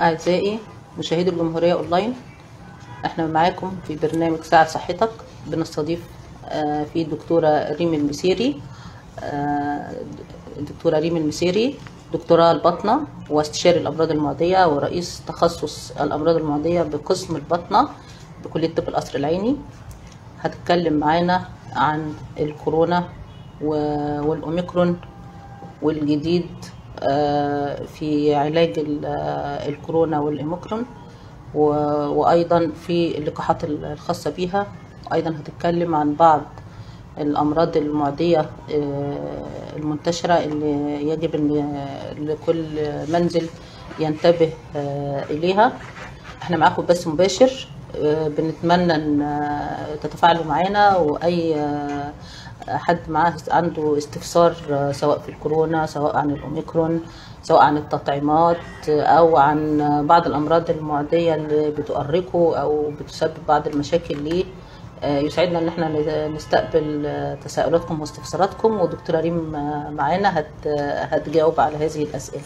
أعزائي مشاهدي الجمهورية أونلاين إحنا معاكم في برنامج ساعة صحتك. بنستضيف آه، في الدكتورة ريم المسيري آه، الدكتورة ريم المسيري دكتوراه الباطنة واستشاري الأمراض المعدية ورئيس تخصص الأمراض المعدية بقسم الباطنة بكلية طب القصر العيني. هتتكلم معانا عن الكورونا والأوميكرون والجديد في علاج آه، الكورونا والإوميكرون و- وأيضا في اللقاحات الخاصة بيها. أيضا هتتكلم عن بعض الأمراض المعدية آه، المنتشرة اللي يجب أن لكل منزل ينتبه آه، إليها. إحنا معاكم بث مباشر آه، بنتمنى آه، تتفاعلوا معانا آه، حد معاه عنده استفسار آه، سواء في الكورونا سواء عن الأوميكرون سواء عن التطعيمات آه، أو عن آه، بعض الأمراض المعدية اللي بتؤرقه أو بتسبب بعض المشاكل ليه. يسعدنا إن إحنا نستقبل تساؤلاتكم واستفساراتكم ودكتورة ريم معانا هت هتجاوب على هذه الأسئلة.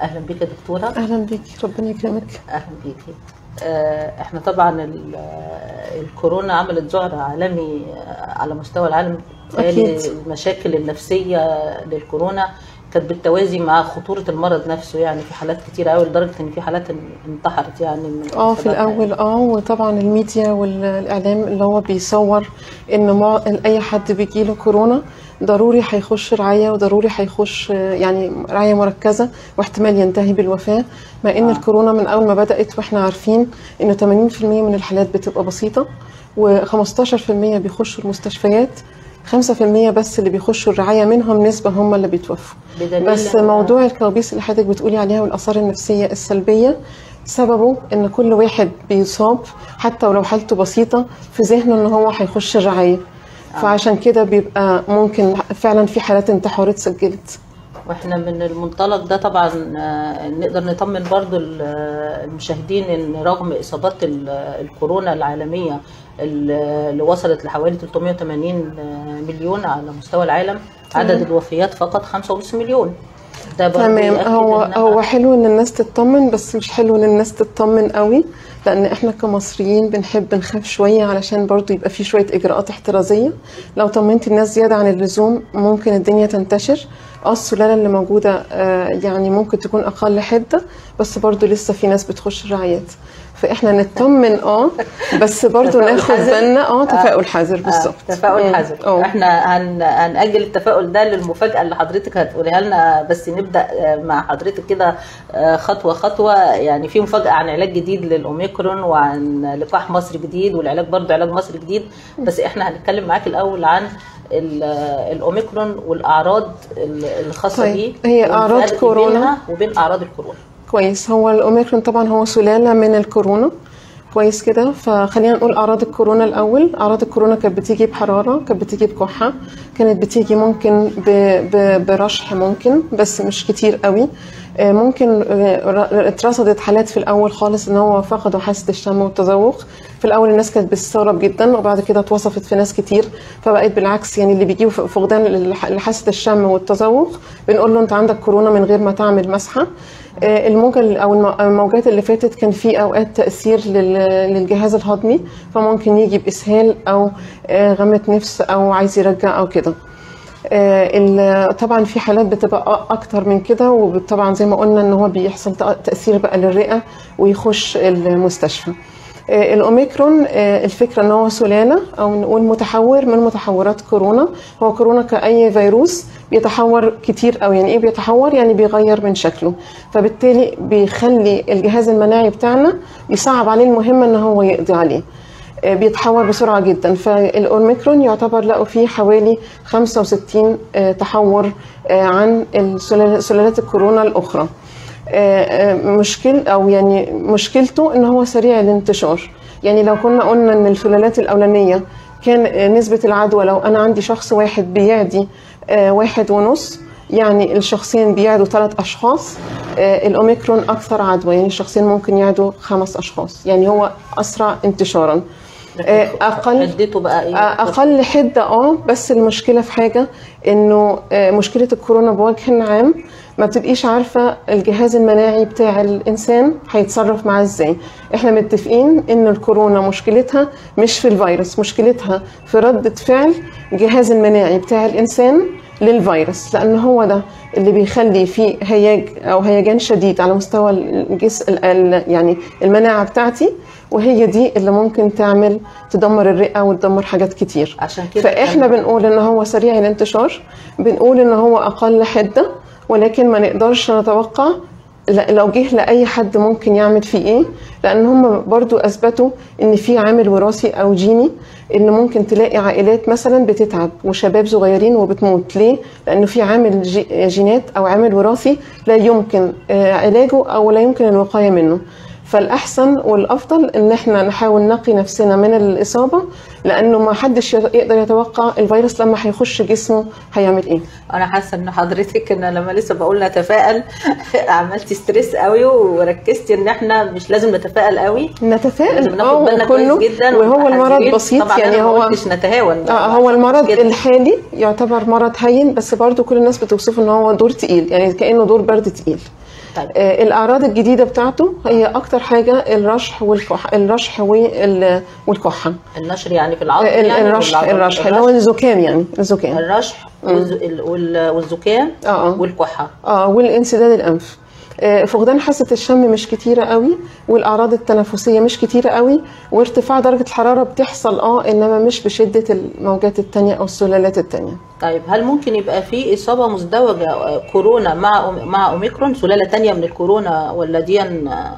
أهلا بك يا دكتورة. أهلا بيك. ربنا يكرمك. أهلا بيكي آه، إحنا طبعا ال- الكورونا عملت ذعر عالمي على مستوى العالم. أكيد. المشاكل النفسية للكورونا كانت بالتوازي مع خطورة المرض نفسه يعني في حالات كتير قوي لدرجة إن في حالات انتحرت يعني من آه في. الأول آه وطبعا الميديا والإعلام اللي هو بيصور إن مع أي حد بيجيله كورونا ضروري هيخش رعاية وضروري هيخش يعني رعاية مركزة واحتمال ينتهي بالوفاة مع إن آه. الكورونا من أول ما بدأت وإحنا عارفين ان 80% من الحالات بتبقى بسيطة و15% بيخشوا المستشفيات 5% بس اللي بيخشوا الرعاية منهم نسبة هم اللي بيتوفوا. بس موضوع الكوابيس اللي حضرتك بتقولي عليها والآثار النفسية السلبية سببه إن كل واحد بيصاب حتى ولو حالته بسيطة في ذهنه إن هو هيخش الرعاية. فعشان كده بيبقى ممكن فعلا في حالات انتحار اتسجلت وإحنا من المنطلق ده طبعا آه، نقدر نطمن برضو آه، المشاهدين إن رغم إصابات ال- الكورونا العالمية اللي وصلت لحوالي 380 مليون على مستوى العالم. عدد الوفيات فقط 5.5 مليون. ده تمام. هو هو حلو إن الناس تطمن بس مش حلو إن الناس تطمن قوي لأن إحنا كمصريين بنحب نخاف شوية علشان برضو يبقى في شوية إجراءات احترازية. لو طمنت الناس زيادة عن اللزوم ممكن الدنيا تنتشر. آه السلالة اللي موجودة آه، يعني ممكن تكون أقل حدة بس برضو لسه في ناس بتخش الرعايات فإحنا نطمن آه بس برضو ناخد. بالنا آه تفاؤل حذر آه، بالظبط. تفاؤل. حذر. آه. إحنا هن... هنأجل التفاؤل ده للمفاجأة اللي حضرتك هتقوليها لنا بس نبدأ آه، مع حضرتك كده آه، خطوة خطوة. يعني في مفاجأة عن علاج جديد للأوميكرون وعن لقاح مصر جديد والعلاج برضه علاج مصر جديد. بس إحنا هنتكلم معاك الأول عن ال- الأوميكرون والأعراض ال- الخاصة طيب، بيه. هي أعراض والفرق كورونا. وبين أعراض الكورونا. كويس. هو الأوميكرون طبعا هو سلالة من الكورونا. كويس كده. فخلينا نقول أعراض الكورونا الأول. أعراض الكورونا كانت بتيجي بحرارة كانت بتيجي بكحة كانت بتيجي ممكن. برشح ممكن بس مش كتير قوي. آه، ممكن آه، اترصدت حالات في الأول خالص إن هو فقدوا حاسه الشم والتذوق. في الأول الناس كانت بتستغرب جدا وبعد كده اتوصفت في ناس كتير. فبقت بالعكس يعني اللي بيجيوا ف- فقدان لحاسة الشم والتذوق بنقول له أنت عندك كورونا من غير ما تعمل مسحة. الموجة ال- أو الم- الموجات اللي فاتت كان في أوقات تأثير لل- للجهاز الهضمي فممكن يجي بإسهال أو آه، غمة نفس أو عايز يرجع أو كده. آه، طبعا في حالات بتبقى أكتر من كده وطبعا زي ما قلنا إن هو بيحصل تأثير بقى للرئة ويخش المستشفى. آه، الأوميكرون آه، الفكرة إن هو سلاله أو نقول متحور من متحورات كورونا. هو كورونا كأي فيروس بيتحور كتير أو يعني إيه بيتحور؟ يعني بيغير من شكله. فبالتالي بيخلي الجهاز المناعي بتاعنا بيصعب عليه المهمه إن هو يقضي عليه. آه، بيتحور بسرعة جدا. فالأوميكرون يعتبر لقوا فيه حوالي 65 آه، تحور آه، عن سلالات الكورونا الأخرى. آه، آه، مشكل أو يعني مشكلته إن هو سريع الانتشار. يعني لو كنا قلنا إن السلالات الأولانية كان آه، نسبة العدوى لو أنا عندي شخص واحد بيعدي آه، واحد ونص يعني الشخصين بيعدوا ثلاث أشخاص آه، الأوميكرون أكثر عدوى. يعني الشخصين ممكن يعدوا خمس أشخاص. يعني هو أسرع انتشارا. آه، أقل حدته بقى إيه؟ أقل حدة آه بس المشكلة في حاجة إنه آه، مشكلة الكورونا بوجه عام ما بتبقيش عارفة الجهاز المناعي بتاع الإنسان هيتصرف معاه إزاي. إحنا متفقين إن الكورونا مشكلتها مش في الفيروس مشكلتها في رده فعل الجهاز المناعي بتاع الإنسان للفيروس لأن هو ده اللي بيخلي فيه هياج أو هيجان شديد على مستوى الجسم يعني المناعة بتاعتي وهي دي اللي ممكن تعمل تدمر الرئة وتدمر حاجات كتير. عشان كده فإحنا بنقول إن هو سريع الانتشار بنقول إن هو أقل حدة ولكن ما نقدرش نتوقع لو جه لأي حد ممكن يعمل فيه إيه لأن هم برضو أثبتوا إن في عامل وراثي أو جيني إن ممكن تلاقي عائلات مثلا بتتعب وشباب صغيرين وبتموت. ليه؟ لأنه في عامل جي- جينات أو عامل وراثي لا يمكن آه، علاجه أو لا يمكن الوقاية منه. فالأحسن والأفضل إن إحنا نحاول نقي نفسنا من الإصابة لأنه ما حدش يقدر يتوقع الفيروس لما هيخش جسمه هيعمل إيه. أنا حاسة إن حضرتك إن لما لسه بقول نتفائل عملتي ستريس قوي وركزتي إن إحنا مش لازم نتفائل قوي. لازم نتفائل ناخد آه بالنا جدا وهو المرض. بسيط طبعا يعني هو قلتش نتهاون. آه هو المرض كده. الحالي يعتبر مرض هين بس برضو كل الناس بتوصفه إن هو دور تقيل يعني كأنه دور برد تقيل. طيب. آه، الأعراض الجديدة بتاعته هي أكتر حاجة الرشح والكح الرشح وال- والكحة. النشر يعني في العظم ال- يعني الرشح الرشح اللي هو الزكام يعني الزكام. الرشح والز- ال- وال- والزكام آه. والكحة. آه والانسداد الأنف. فقدان حاسة الشم مش كتيرة قوي والأعراض التنفسية مش كتيرة قوي وارتفاع درجة الحرارة بتحصل آه إنما مش بشدة الموجات التانية أو السلالات التانية. طيب هل ممكن يبقى في إصابة مزدوجة آه، كورونا مع مع أوميكرون سلالة تانية من الكورونا ولا دي آه،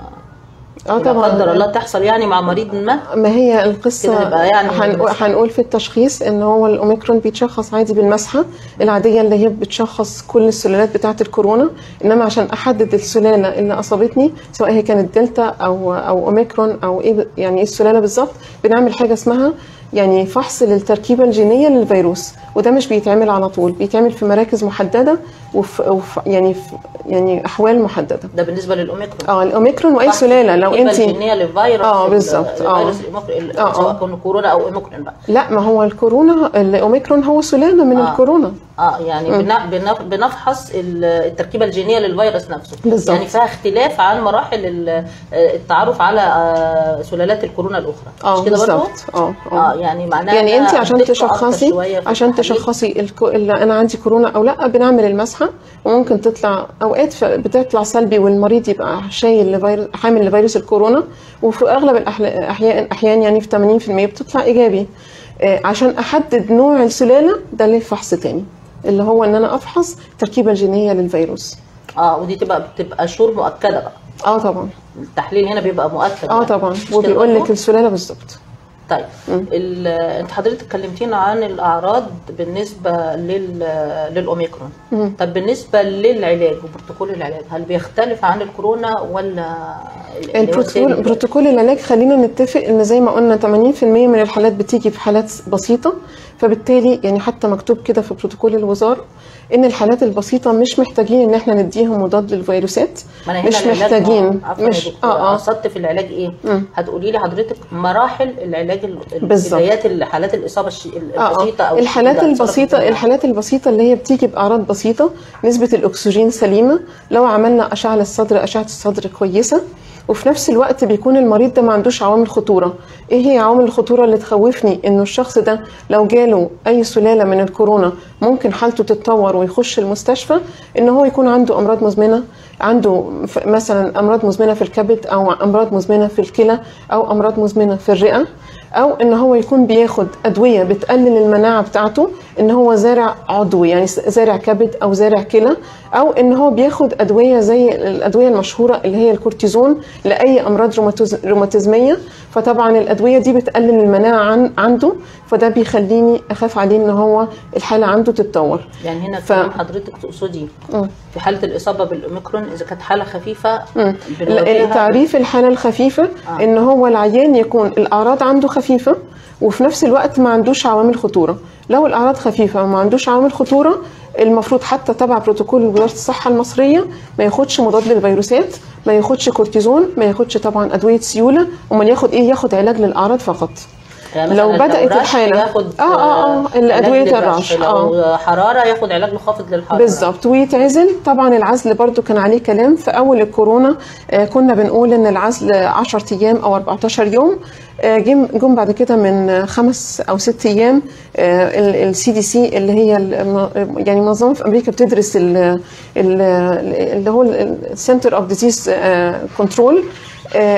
آه لا قدر طبعا الله تحصل يعني مع مريض ما. ما هي القصة؟ يعني هنقول, هنقول في التشخيص إن هو الأوميكرون بيتشخص عادي بالمسحة العادية اللي هي بتشخص كل السلالات بتاعة الكورونا إنما عشان أحدد السلالة اللي أصابتني سواء هي كانت دلتا أو أو أوميكرون أو إيه يعني إيه السلالة بالظبط بنعمل حاجة اسمها يعني فحص للتركيبة الجينية للفيروس. وده مش بيتعمل على طول بيتعمل في مراكز محددة وفي وفي يعني في يعني أحوال محددة ده بالنسبة للأوميكرون آه الأوميكرون وأي سلالة لو أنت الجينية للفيروس آه، ال- بالظبط، آه. الإيموك- آه، آه. سواء كان كورونا أو أوميكرون بقى لا ما هو الكورونا الأوميكرون هو سلالة من آه. الكورونا آه يعني بن- بنف- بنفحص ال- التركيبة الجينية للفيروس نفسه بالظبط. يعني فيها اختلاف عن مراحل آه، التعرف على آه، سلالات الكورونا الأخرى آه مش كده برضه؟ بالظبط آه آه آه يعني معناها يعني أنت عشان تشخصي عشان. تشخصي الكو... اللي أنا عندي كورونا أو لأ بنعمل المسحة وممكن تطلع أوقات بتطلع سلبي والمريض يبقى شايل لفيروس حامل لفيروس الكورونا. وفي أغلب الاحيان احيان يعني في 80% بتطلع إيجابي. آه، عشان أحدد نوع السلالة ده ليه فحص تاني اللي هو إن أنا أفحص التركيبه الجينية للفيروس. آه ودي تبقى بتبقى شور مؤكدة بقى. آه طبعا. التحليل هنا بيبقى مؤكد آه يعني. طبعا. وبيقول؟ لك السلالة بالظبط طيب ال- انت حضرتك اتكلمتينا عن الأعراض بالنسبة لل للأوميكرون. طب بالنسبة للعلاج وبروتوكول العلاج هل بيختلف عن الكورونا ولا البروتوكول؟ بروتوكول العلاج خلينا نتفق إن زي ما قلنا 80% من الحالات بتيجي في حالات بسيطة فبالتالي يعني حتى مكتوب كده في بروتوكول الوزارة إن الحالات البسيطة مش محتاجين إن إحنا نديهم مضاد للفيروسات. مش محتاجين. مش آه آه. قصدت في العلاج إيه؟ هتقولي لي حضرتك مراحل العلاج. بدايات الحالات الإصابة الش- آه البسيطة أو الحالات البسيطه. الحالات البسيطة اللي هي بتيجي بأعراض بسيطة نسبة الأكسجين سليمة. لو عملنا أشعة للصدر أشعة الصدر كويسة. وفي نفس الوقت بيكون المريض ده ما عندوش عوامل خطورة. إيه هي عوامل الخطورة اللي تخوفني؟ إنه الشخص ده لو جاله أي سلالة من الكورونا ممكن حالته تتطور ويخش المستشفى إن هو يكون عنده أمراض مزمنة عنده مثلا أمراض مزمنة في الكبد أو أمراض مزمنة في الكلى أو أمراض مزمنة في الرئة أو إن هو يكون بياخد أدوية بتقلل المناعة بتاعته إن هو زارع عضوي يعني زارع كبد أو زارع كلى أو إن هو بياخد أدوية زي الأدوية المشهورة اللي هي الكورتيزون لأي أمراض روماتيزمية فطبعا الأدوية دي بتقلل المناعة عن عنده فده بيخليني أخاف عليه إن هو الحالة عنده تتطور يعني هنا ف- حضرتك تقصدي مم. في حالة الإصابة بالأوميكرون إذا كانت حالة خفيفة. بنواجهها- تعريف الحالة الخفيفة آه. إن هو العيان يكون الأعراض عنده خفيفة وفي نفس الوقت ما عندوش عوامل خطورة. لو الأعراض خفيفة وما عندوش عوامل خطورة المفروض حتى تبع بروتوكول وزاره الصحة المصرية ما ياخدش مضاد للفيروسات ما ياخدش كورتيزون ما ياخدش طبعا أدوية سيولة امال ياخد إيه؟ ياخد علاج للأعراض فقط. لو بدأت الحالة. ياخد آه آه آه علاج الادويه. الرش آه. حرارة ياخد علاج لخافض للحرارة. بالظبط. ويتعزل. طبعا العزل برضو كان عليه كلام. في أول الكورونا آه، كنا بنقول إن العزل 10 أيام أو 14 يوم. آه، جم جم بعد كده من خمس أو ست أيام ال CDC اللي هي يعني منظمة في أمريكا بتدرس ال- ال- اللي هو ال Center of Disease Control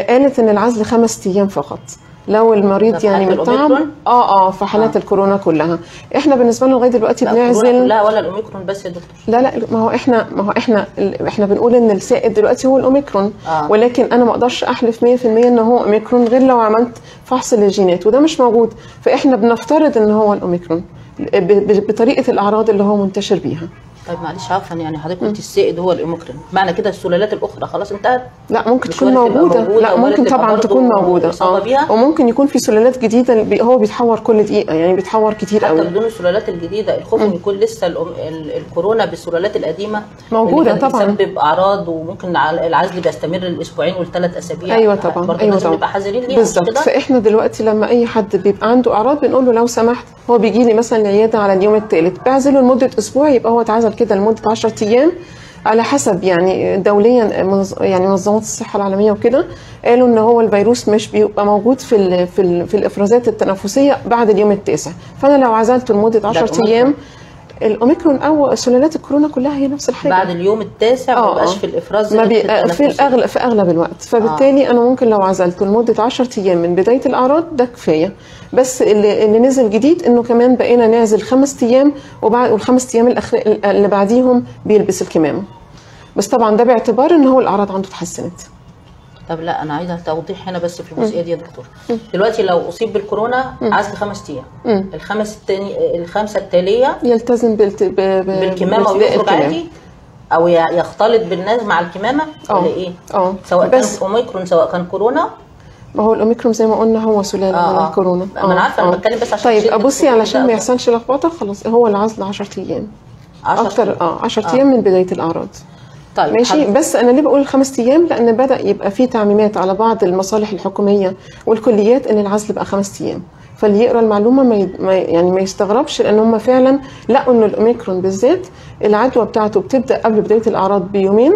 قالت إن العزل خمس أيام فقط. لو المريض يعني مطعم الأوميكرون؟ آه آه في حالات آه. الكورونا كلها إحنا بالنسبة لنا لغاية دلوقتي لا بنعزل كلها ولا الأوميكرون بس يا دكتور لا لا ما هو إحنا ما هو إحنا إحنا بنقول إن السائد دلوقتي هو الأوميكرون آه. ولكن أنا ما أقدرش أحلف 100% إن هو أوميكرون غير لو عملت فحص للجينات وده مش موجود فإحنا بنفترض إن هو الأوميكرون بطريقة الأعراض اللي هو منتشر بيها طيب معلش عفوا يعني حضرتك قلت السائد هو الاوميكرون معنى كده السلالات الأخرى خلاص انتهت. لا ممكن تكون موجودة. موجودة لا ممكن طبعا تكون موجودة. بيها؟ وممكن يكون في سلالات جديدة هو بيتحور كل دقيقة يعني بيتحور كتير حتى قوي. بدون السلالات الجديدة الخوف إن يكون لسه الأم... الكورونا بالسلالات القديمة. كانت طبعاً. بتسبب أعراض وممكن الع- العزل بيستمر الاسبوعين والثلاث أسابيع. أيوه طبعا برضه أيوه طبعا. نبقى حذرين ليها بالظبط؟ فإحنا دلوقتي لما أي حد بيبقى عنده أعراض بنقول له لو سمحت هو بيجي لي مثلا العيادة على اليوم الثالث بعزله لمدة أسبوع يبقى هو اتعزل كده لمدة 10 أيام على حسب يعني دوليا يعني منظمات الصحة العالمية وكده قالوا إن هو الفيروس مش بيبقى موجود في ال في, ال في الإفرازات التنفسية بعد اليوم التاسع فأنا لو عزلته لمدة 10 الأوميكرون. أيام الأوميكرون أو سلالات الكورونا كلها هي نفس الحاجة. بعد اليوم التاسع ما آه، بيبقاش آه. في الإفراز ما بي... في. الاغلب في أغلب الوقت. فبالتالي أنا ممكن لو عزلته لمدة 10 أيام من بداية الأعراض ده كفاية. بس اللي, اللي نزل جديد إنه كمان بقينا نعزل خمس أيام وبعد والخمس أيام الأخر... اللي بعديهم بيلبس الكمامة. بس طبعا ده باعتبار إن هو الأعراض عنده اتحسنت. طب لا أنا عايزة توضيح هنا بس في الجزئية دي يا دكتور. دلوقتي لو أصيب بالكورونا عزل خمس أيام. الخمس التاني الخمسة التالية يلتزم بالت... ب... ب... بالكمامة ويخرج. عادي؟ أو يختلط بالناس مع الكمامة؟ آه. ولا إيه؟ آه. سواء كان بس. أوميكرون سواء كان كورونا؟ ما هو الأوميكرون زي ما قلنا هو سلالة آه، من آه. الكورونا. ما أنا عارفة، أنا بتكلم بس عشان طيب ابصي الخطوط علشان ما. يحصلش لخبطة خلاص هو العزل 10 أيام. 10 أكتر آه 10 آه. أيام من بداية الأعراض. طيب ماشي؟ حضرتك- بس أنا ليه بقول الخمس أيام؟ لأن بدأ يبقى في تعميمات على بعض المصالح الحكومية والكليات إن العزل بقى خمس أيام. فاللي يقرأ المعلومة ما ي- ما يعني ما يستغربش لأن هم فعلا لقوا ان الأوميكرون بالذات العدوى بتاعته بتبدأ قبل بداية الأعراض بيومين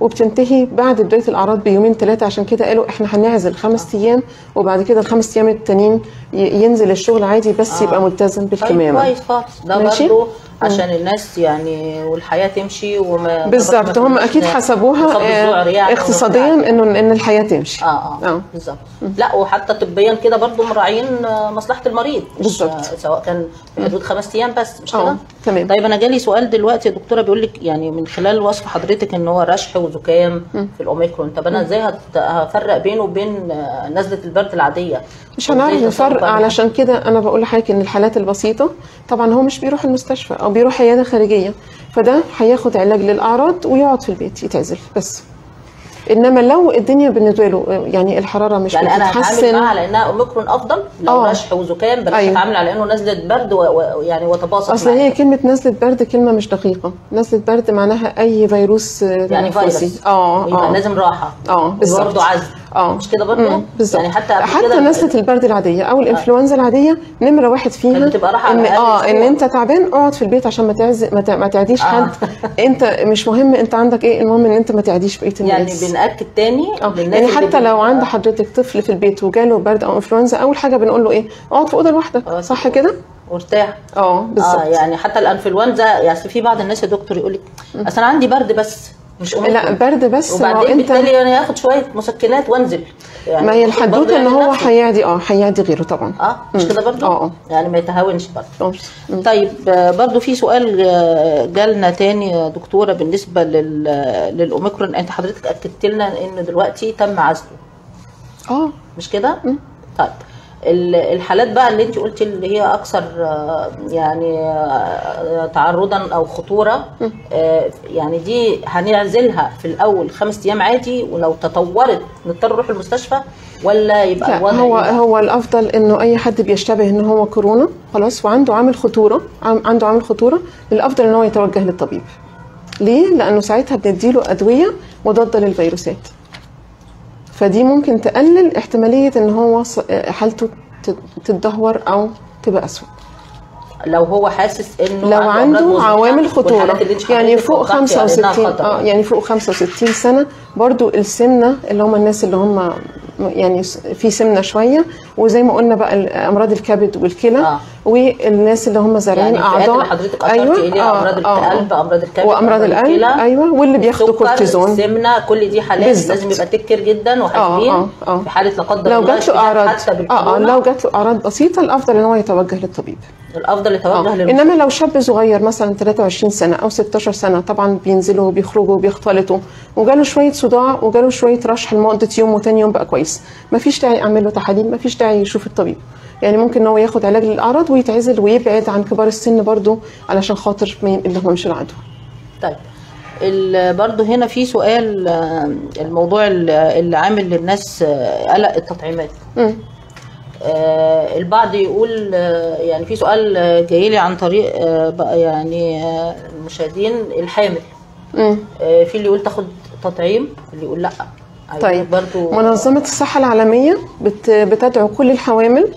وبتنتهي بعد بداية الأعراض بيومين ثلاثة عشان كده قالوا إحنا هنعزل خمس أيام وبعد كده الخمس أيام التانيين ينزل الشغل عادي بس آه. يبقى ملتزم طيب بالكمامه كويس خالص. ده؟ برضه عشان الناس يعني والحياة تمشي وما بالظبط هم أكيد حسبوها آه، يعني اقتصاديا. إنه إن الحياة تمشي. آه آه, آه. بالظبط لا وحتى طبيا كده برضه مراعين آه، مصلحة المريض. بالظبط. سواء كان في حدود خمس أيام بس مش آه كده؟ تمام. طيب أنا جالي سؤال دلوقتي يا دكتورة بيقول لك يعني من خلال وصف حضرتك إن هو رشح وزكام في الأوميكرون. طب أنا إزاي هفرق بينه وبين نزله البرد العادية؟ مش هنعرف نفرق؟ علشان كده أنا بقول لحضرتك إن الحالات البسيطة طبعا هو مش بيروح المستشفى أو بيروح عيادة خارجية فده هياخد علاج للأعراض ويقعد في البيت يتعزل بس. إنما لو الدنيا بالنسبة له يعني الحرارة مش يعني أنا هتعامل معاها على انها أوميكرون أفضل لو آه. رشح وزكام بلاش أيوة. اتعامل على إنه نزله برد ويعني وتباسط أصل. هي كلمة نزله برد كلمة مش دقيقة. نزله برد معناها أي فيروس آه، يعني. فيروس. آه آه. لازم راحة. آه بالظبط. برضه عزل. آه. مش كده برضه؟ بالظبط. يعني حتى حتى نزله البرد العادية أو الإنفلونزا العادية نمرة واحد فيها بتبقى راحة إن آه إن. أنت تعبان اقعد في البيت عشان ما تعز ما, تع... ما تعديش آه. حد. أنت مش مهم أنت عندك إيه؟ المهم إن أنت ما تعديش بقية يعني بنأكد تاني للناس يعني حتى لو عند حضرتك طفل في البيت وجاله برد أو انفلونزا أول حاجة بنقول له إيه؟ اقعد في أوضة لوحدك آه، صح كده؟ وارتاح. آه بالظبط. آه يعني حتى الانفلونزا يعني في بعض الناس يا دكتور يقول لك أصل أنا عندي برد بس. مش لا برد بس وبعدين أنت بالتالي أنا هاخد شوية مسكنات وأنزل. يعني ما هي برضه الحدوتة ان يعمل هو. هيعدي آه هيعدي غيره طبعا. آه مش كده برضه؟ آه آه. يعني ما يتهاونش برضه. آه. طيب برضو في سؤال آه، جالنا تاني يا دكتورة بالنسبة لل للأوميكرون. أنت حضرتك أكدت لنا إن دلوقتي تم عزله. آه. مش كده؟ طيب. الحالات بقى اللي انت قلتي اللي هي أكثر آه، يعني آه، تعرضا أو خطورة آه، يعني دي هنعزلها في الأول خمس أيام عادي ولو تطورت نضطر نروح المستشفى ولا يبقى لا هو إيه؟ هو الأفضل إنه أي حد بيشتبه ان هو كورونا خلاص وعنده عامل خطورة عنده عامل خطورة الأفضل إن هو يتوجه للطبيب. ليه؟ لأنه ساعتها بنديله أدوية مضادة للفيروسات. فدي ممكن تقلل احتمالية إن هو حالته تت- تتدهور أو تبقى اسوء لو هو حاسس إنه لو عنده عوامل خطورة يعني فوق وضحتي عليها 65 خطر. آه يعني فوق 65 سنة برضو السمنه اللي هم الناس اللي هم يعني في سمنة شوية وزي ما قلنا بقى أمراض الكبد والكلى آه. والناس اللي هم زارعين يعني اعضاء اللي حضرتك اشرتي إليها أمراض القلب أمراض الكبد وأمراض القلب. الكلى، أيوه. واللي بياخدوا كورتيزون. السمنه كل دي حالات بالظبط. لازم يبقى تكر جدا وحاسبين آه، آه. في حالة لا قدر لو الله جات له أعراض حتى آه آه بالكورونا. لو جات له أعراض بسيطة الأفضل إن هو يتوجه للطبيب. الأفضل يتوجه آه. إنما لو شاب صغير مثلا 23 سنة أو 16 سنة طبعا بينزلوا وبيخرجوا وبيختلطوا. وجاله شوية صداع وجاله شوية رشح لمدة يوم وتاني يوم بقى كويس. مفيش داعي أعمل له تحاليل مفيش داعي يشوف الطبيب. يعني ممكن إن هو ياخد علاج للأعراض ويتعزل ويبعد عن كبار السن برضو علشان خاطر ما ينقلهمش العدوى طيب برضه هنا في سؤال آه، الموضوع ال- اللي عامل للناس آه، قلق التطعيمات. مم. آه، البعض يقول آه، يعني في سؤال آه، جاي لي عن طريق آه، بقى يعني المشاهدين الحامل. آه، في اللي يقول تاخد تطعيم اللي يقول لأ. طيب. برضو منظمة الصحة العالمية بت بتدعو كل الحوامل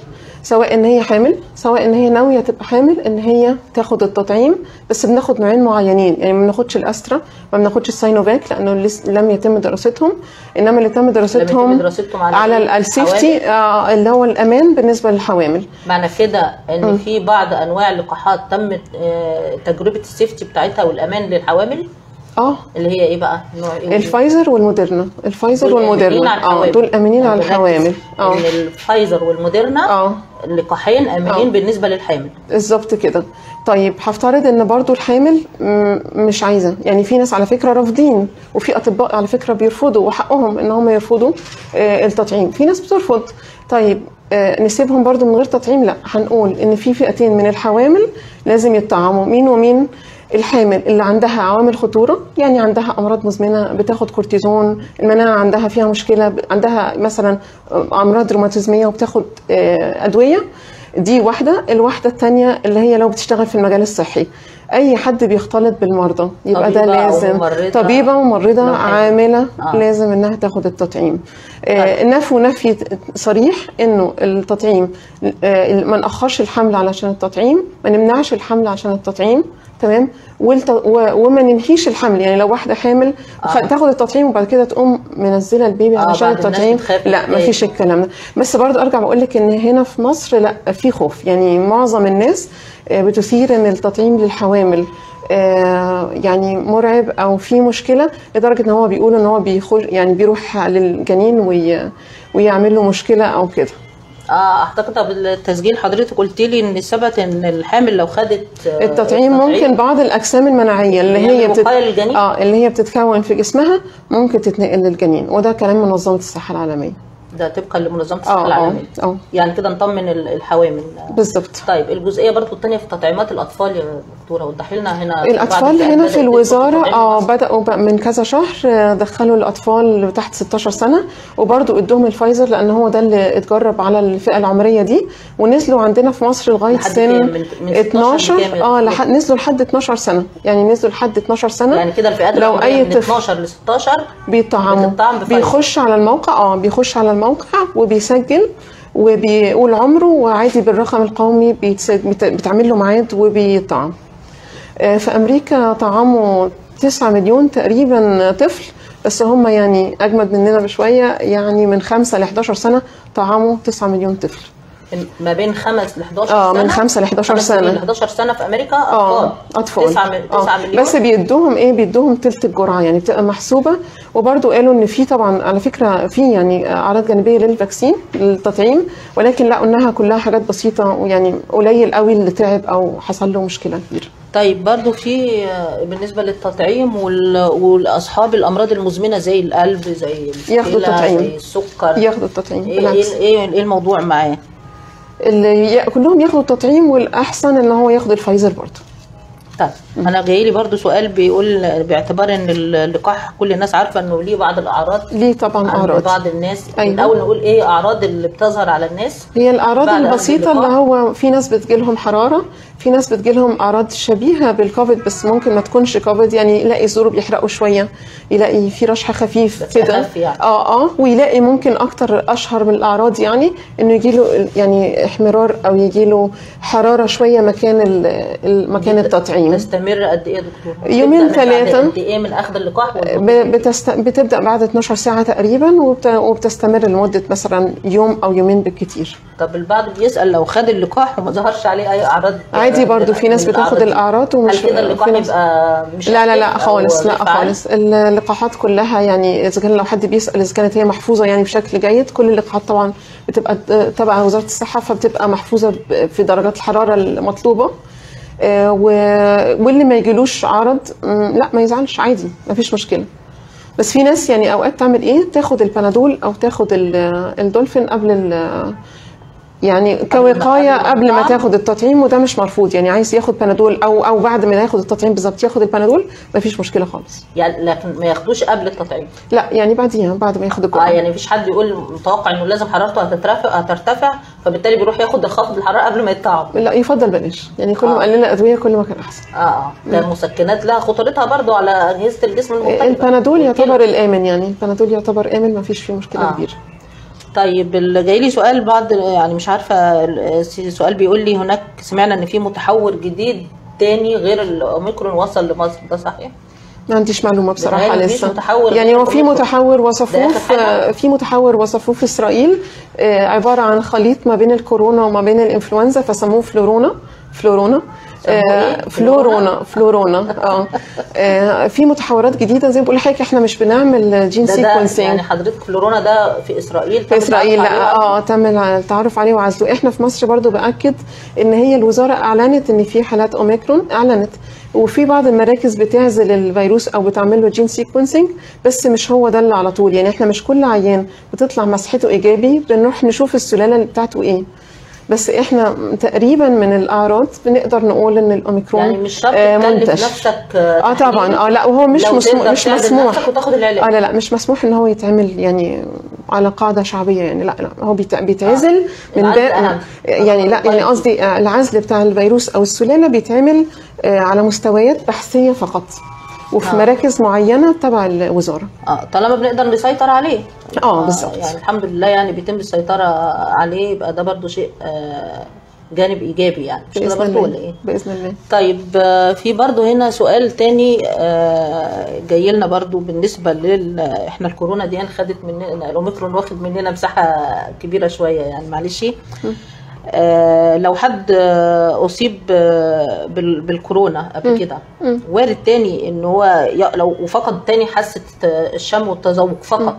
سواء إن هي حامل سواء إن هي ناوية تبقى حامل إن هي تاخد التطعيم بس بناخد نوعين معينين. يعني ما بناخدش الأسترا ما بناخدش الساينوفاك لأنه لس- لم يتم دراستهم إنما اللي تم دراستهم دراستهم على على. السيفتي آه اللي هو الأمان بالنسبة للحوامل. معنى كده إن في بعض أنواع اللقاحات تم آه، تجربة ال safety بتاعتها والأمان للحوامل؟ آه. اللي هي إيه بقى؟ نوع إيه؟ الفايزر والموديرنا. الفايزر دول آمنين والموديرنا آه. دول امنين على بنركز الحوامل. آه. إن الفايزر والموديرنا آه. اللقاحين امنين آه. بالنسبة للحامل. بالظبط كده. طيب هفترض إن برضو الحامل مش عايزة. يعني في ناس على فكرة رافضين وفي أطباء على فكرة بيرفضوا وحقهم إن هم يرفضوا آه، التطعيم. في ناس بترفض. طيب آه، نسيبهم برضو من غير تطعيم؟ لا. هنقول إن في فئتين من الحوامل لازم يطعموا مين ومين؟ الحامل اللي عندها عوامل خطورة يعني عندها أمراض مزمنة بتاخد كورتيزون المناعة عندها فيها مشكلة عندها مثلا أمراض روماتيزمية وبتاخد آه، أدوية. دي واحدة. الواحدة التانية اللي هي لو بتشتغل في المجال الصحي. أي حد بيختلط بالمرضى يبقى ده لازم وممرضة لو حامل. عاملة آه. لازم إنها تاخد التطعيم. آه نفوا نفي صريح إنه التطعيم آه ما نأخرش الحمل علشان التطعيم ما نمنعش الحمل عشان التطعيم. تمام؟ والت... و... وما ننهيش الحمل. يعني لو واحدة حامل آه. تاخد التطعيم وبعد كده تقوم منزلة البيبي آه، الناس التطعيم. لا ما فيش الكلام ده. بس برضه أرجع بقول لك إن هنا في مصر لا في خوف. يعني معظم الناس آه، بتثير إن التطعيم للحوامل آه، يعني مرعب أو في مشكلة لدرجة إن هو بيقول إن هو بيخش يعني بيروح للجنين وي... ويعمل له مشكلة أو كده. آه أعتقد بالتسجيل حضرتك قلت لي إن ثبت إن الحامل لو خدت آه، التطعيم ممكن بعض الأجسام المناعية اللي هي يعمل وقاية للجنين؟ آه اللي هي بتتكون في جسمها ممكن تتنقل للجنين وده كلام منظمة الصحة العالمية. ده طبقا لمنظمة الصحة آه آه العالمية. آه. يعني كده نطمن ال- الحوامل. بالظبط. طيب الجزئية برضو الثانية في تطعيمات الأطفال يا دكتوره وضحي لنا هنا الأطفال هنا في الوزارة آه. بدأوا من كذا شهر آه، دخلوا الأطفال تحت 16 سنة وبرضو ادوهم الفايزر لأن هو ده اللي اتجرب على الفئة العمرية دي ونزلوا عندنا في مصر لغاية سن؟ من- من 16 لكام يا آه دكتور؟ لحد نزلوا لحد 12 سنة يعني نزلوا لحد 12 سنة يعني كده الفئات لو أي من طفل 12 ل 16 بيطعموا. بيخش على الموقع آه بيخش على الموقع وبيسجل وبيقول عمره وعادي بالرقم القومي بتعمل له ميعاد وبيطعم في أمريكا طعموا 9 مليون تقريبا طفل بس هم يعني أجمد مننا بشوية يعني من 5 ل 11 سنة طعموا 9 مليون طفل. ما بين 5 ل 11 آه سنة. من 5 ل 11 خمس سنين سنة. ل 11 سنة في أمريكا. آه أطفال. أطفال. 9 9 آه. مليون. بس بيدوهم إيه؟ بيدوهم تلت الجرعة يعني بتبقى محسوبة. وبرضو قالوا إن في طبعا على فكرة في يعني أعراض جانبية للفاكسين للتطعيم ولكن لقوا إنها كلها حاجات بسيطة ويعني قليل قوي اللي تعب أو حصل له مشكلة كبيرة. طيب برضو في آه، بالنسبة للتطعيم وال- والأصحاب الأمراض المزمنة زي القلب زي ياخدوا التطعيم. زي السكر. ياخدوا التطعيم إيه بالعكس. إيه إيه الموضوع معاه؟ اللي كلهم ياخدوا التطعيم والأحسن إن هو ياخد الفايزر برضه. طيب أنا جاي لي برضو سؤال بيقول باعتبار إن اللقاح كل الناس عارفة إنه ليه بعض الأعراض ليه طبعا أعراض. بعض الناس. أيوة. الأول نقول إيه أعراض اللي بتظهر على الناس؟ هي الأعراض البسيطة. اللي هو في ناس بتجيلهم حرارة في ناس بتجيلهم أعراض شبيهة بالكوفيد بس ممكن ما تكونش كوفيد يعني يلاقي زوره بيحرقوا شوية يلاقي في رشح خفيف كده يعني. آه آه ويلاقي ممكن أكتر أشهر من الأعراض يعني إنه يجيله يعني احمرار أو يجيله حرارة شوية مكان مكان التطعيم تستمر قد إيه يا دكتور؟ يومين ثلاثة. قد إيه من اخذ اللقاح بتست... بتبدأ بعد 12 ساعة تقريبا وبت... وبتستمر لمدة مثلا يوم أو يومين بالكتير طب البعض بيسأل لو خد اللقاح وما ظهرش عليه أي أعراض. عادي برضو في ناس بتاخد. الأعراض هل ومش كده اللقاح يبقى مش لا لا لا خالص لا؟ خالص. اللقاحات كلها يعني إذا كان لو حد بيسأل إذا كانت هي محفوظة يعني بشكل جيد كل اللقاحات طبعا بتبقى تبع وزارة الصحة فبتبقى محفوظة في درجات الحرارة المطلوبة. آه، واللي ما يجيلوش عرض لا ما يزعلش عادي ما فيش مشكلة. بس في ناس يعني أوقات تعمل إيه؟ تاخد البنادول أو تاخد ال- الدولفين قبل ال- يعني كوقاية قبل ما قبل ما تطعم؟ تاخد التطعيم وده مش مرفوض. يعني عايز ياخد بنادول أو أو بعد ما ياخد التطعيم بالظبط ياخد البنادول ما فيش مشكلة خالص. يعني لكن ما ياخدوش قبل التطعيم؟ لا يعني بعديها بعد ما ياخد آه الجرعه يعني مفيش حد يقول متوقع إنه لازم حرارته هتترفع هترتفع فبالتالي بيروح ياخد الخفض الحراره قبل ما يتطعم لا يفضل بلاش يعني كل آه. ما قلنا ادويه كل ما كان أحسن. آه آه. ده المسكنات لها خطورتها برضو على أجهزة الجسم المختلفة. البنادول. يعتبر الآمن يعني البنادول يعتبر آمن ما فيش فيه مشكلة آه. كبيرة. طيب جاي لي سؤال بعض يعني مش عارفة ال- سؤال بيقول لي هناك سمعنا إن في متحور جديد تاني غير الاوميكرون وصل لمصر ده صحيح؟ ما عنديش معلومة بصراحة يعني لسه متحور يعني هو في الأوميكرون. متحور وصفوه في؟ في متحور وصفوه في إسرائيل آه، عبارة عن خليط ما بين الكورونا وما بين الإنفلونزا فسموه فلورونا فلورونا آه،؟ فلورونا فلورونا آه. آه، في متحورات جديدة زي ما بقول لحضرتك إحنا مش بنعمل gene sequencing يعني حضرتك فلورونا ده في إسرائيل في إسرائيل لا؟ آه تم التعرف عليه وعزله إحنا في مصر برضو بأكد إن هي الوزارة أعلنت إن في حالات أوميكرون أعلنت. وفي بعض المراكز بتعزل الفيروس أو بتعمل له gene sequencing بس مش هو ده اللي على طول. يعني إحنا مش كل عيان بتطلع مسحته إيجابي بنروح نشوف السلالة اللي بتاعته إيه. بس إحنا تقريبا من الأعراض بنقدر نقول إن الأوميكرون يعني مش شرط آه، منتشر. نفسك آه طبعا. آه لا وهو مش مسموح مش مسموح. وتاخد العلاج. آه لا لا مش مسموح إن هو يتعمل يعني على قاعدة شعبية يعني لا لا هو بيت- بيتعزل من العزل باب. يعني لا يعني قصدي آه، العزل بتاع الفيروس أو السلالة بيتعمل آه، على مستويات بحثية فقط. وفي آه. مراكز معينة تبع الوزارة. آه طالما بنقدر نسيطر عليه. آه بالظبط. يعني الحمد لله يعني بيتم السيطرة عليه يبقى ده برضو شيء آه جانب إيجابي يعني. مش كده ولا الله. إيه؟ بإذن الله. طيب آه، في برضو هنا سؤال تاني آه، جاي لنا برضو بالنسبة لل إحنا الكورونا دي خدت مننا الأوميكرون واخد مننا مساحة كبيرة شوية يعني معلش. آه، لو حد آه، أصيب آه، بال- بالكورونا قبل كده وارد تاني إن هو لو وفقد تاني حاسة آه، الشم والتذوق فقط.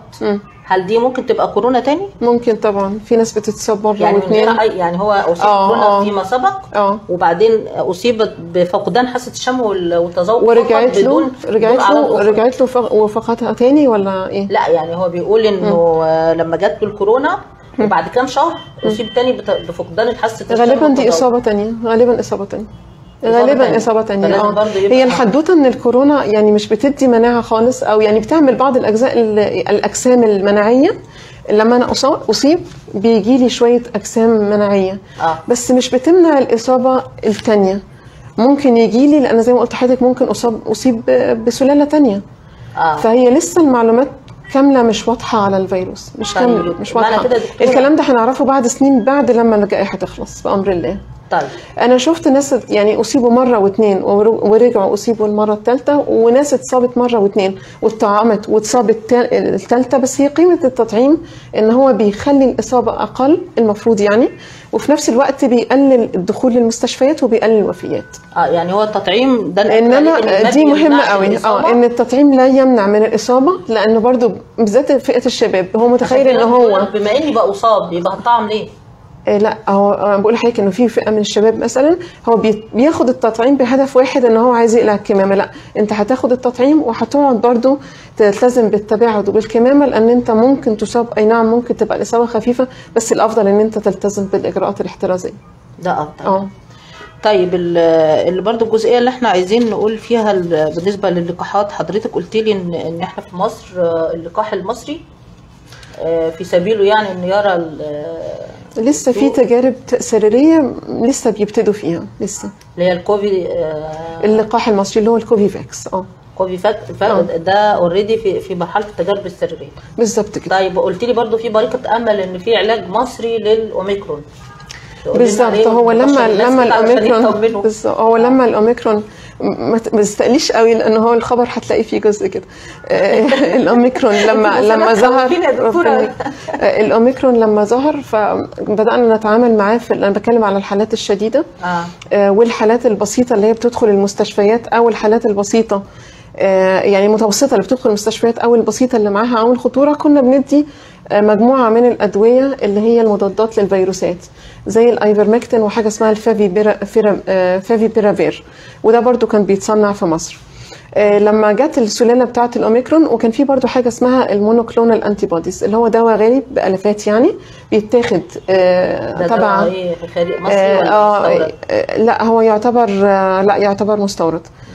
هل دي ممكن تبقى كورونا تاني؟ ممكن طبعا في ناس بتتصاب مرة يعني واثنين يعني هو أصيب آه، كورونا آه. فيما سبق آه وبعدين اصيبت بفقدان حاسة الشم وال- والتذوق ورجعت له رجعت له. رجعت له فق- وفقدها تاني ولا إيه؟ لا يعني هو بيقول إنه آه، لما جات له الكورونا وبعد كام شهر اصيب تاني بفقدان الحاسه الشم غالبا دي. إصابة تانية غالبا إصابة تانية. غالبا. إصابة تانية. آه. هي الحدوتة إن الكورونا يعني مش بتدي مناعة خالص أو يعني بتعمل بعض الأجزاء ال- الأجسام المناعية. لما أنا أصيب بيجي لي شوية أجسام مناعية. آه. بس مش بتمنع الإصابة التانية. ممكن يجي لي لأن زي ما قلت لحضرتك ممكن اصاب أصيب بسلالة تانية. آه. فهي لسه المعلومات كاملة مش واضحة على الفيروس مش طيب، كاملة مش واضحة. كده الكلام ده هنعرفه بعد سنين بعد لما الجائحه تخلص بأمر الله. طيب. أنا شفت ناس يعني أصيبوا مرة واثنين ور- ورجعوا أصيبوا المرة الثالثه وناس اتصابت مرة واثنين واتطعمت واتصابت الثالثه بس هي قيمة التطعيم إن هو بيخلي الإصابة أقل المفروض يعني. وفي نفس الوقت بيقلل الدخول للمستشفيات وبيقلل الوفيات آه يعني هو التطعيم ده إنما دي مهمة قوي. آه إن التطعيم لا يمنع من الإصابة لأنه برضو بالذات فئة الشباب هو متخيل إن هو بما إني بقى أصاب يبقى هطعم ليه؟ إيه لا هو أنا بقول لحضرتك إنه في فئة من الشباب مثلا هو بي- بياخد التطعيم بهدف واحد إن هو عايز يقلع الكمامة. لا أنت هتاخد التطعيم وهتقعد برضو تلتزم بالتباعد وبالكمامة لأن أنت ممكن تصاب أي نعم ممكن تبقى الإصابة خفيفة بس الأفضل إن أنت تلتزم بالإجراءات الاحترازية. ده أفضل. آه. طيب ال- اللي برضو الجزئية اللي إحنا عايزين نقول فيها ال- بالنسبة للقاحات حضرتك قلت لي إن إحنا في مصر آه، اللقاح المصري في سبيله يعني إنه يرى ال- لسه في تجارب سريرية لسه بيبتدوا فيها لسه. اللي هي الكوفي آه، اللقاح المصري اللي هو الكوفي فاكس آه. كوفي فاك فاك ده already في في مرحلة التجارب السريرية بالظبط كده. طيب قلت لي برضو في بارقة أمل إن في علاج مصري للأوميكرون. بالظبط. هو لما لما عشان الأوميكرون هو لما الأوميكرون ما تستقليش قوي لأن هو الخبر هتلاقي فيه جزء كده. آه، الأوميكرون لما لما ظهر آه، الأوميكرون لما ظهر فبدأنا نتعامل معاه في أنا بتكلم على الحالات الشديدة. آه، والحالات البسيطة اللي هي بتدخل المستشفيات أو الحالات البسيطة آه، يعني متوسطة اللي بتدخل المستشفيات أو البسيطة اللي معاها عوامل خطورة كنا بندي آه، مجموعة من الأدوية اللي هي المضادات للفيروسات زي الأيفرمكتين وحاجة اسمها الفافي بيرا فيرا آه، فافي بيرافير وده برضو كان بيتصنع في مصر آه، لما جت السلالة بتاعة الأوميكرون وكان في برضو حاجة اسمها ال monoclonal antibodies اللي هو دواء غالي بالآلافات يعني بيتاخد آه، تبع خارج مصري آه آه؟ آه، لا هو يعتبر آه لا يعتبر مستورد آه،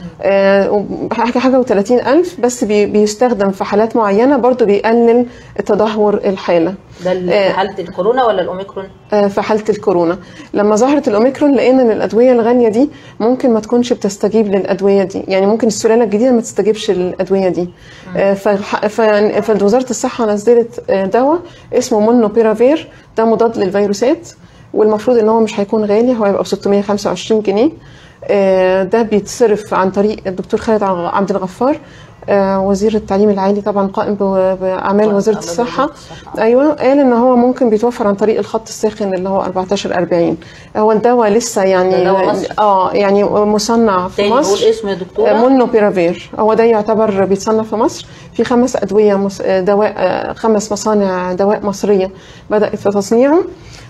حاجة حاجة و30 ألف بس بي بيستخدم في حالات معينة برضو بيقلل تدهور الحالة. ده آه. في حالة الكورونا ولا الأوميكرون؟ آه، في حالة الكورونا. لما ظهرت الأوميكرون لقينا إن الأدوية الغالية دي ممكن ما تكونش بتستجيب للأدوية دي. يعني ممكن السلالة الجديدة ما تستجيبش للأدوية دي. آه، فوزاره الصحة نزلت آه، دواء اسمه مونوبيرافير. ده مضاد للفيروسات والمفروض إن هو مش هيكون غالي هو هيبقى ب 625 جنيه. آه، ده بيتصرف عن طريق الدكتور خالد عبد الغفار آه، وزير التعليم العالي طبعا قائم بأعمال وزارة وزارة الصحة. أيوه قال إن هو ممكن بيتوفر عن طريق الخط الساخن اللي هو 14 40 هو الدواء لسه يعني. آه يعني مصنع في تاني مصر اسم يا دكتورة آه، مونو بيرافير هو ده يعتبر بيتصنع في مصر في خمس أدوية. آه، دواء آه، خمس مصانع دواء مصرية بدأت في تصنيعه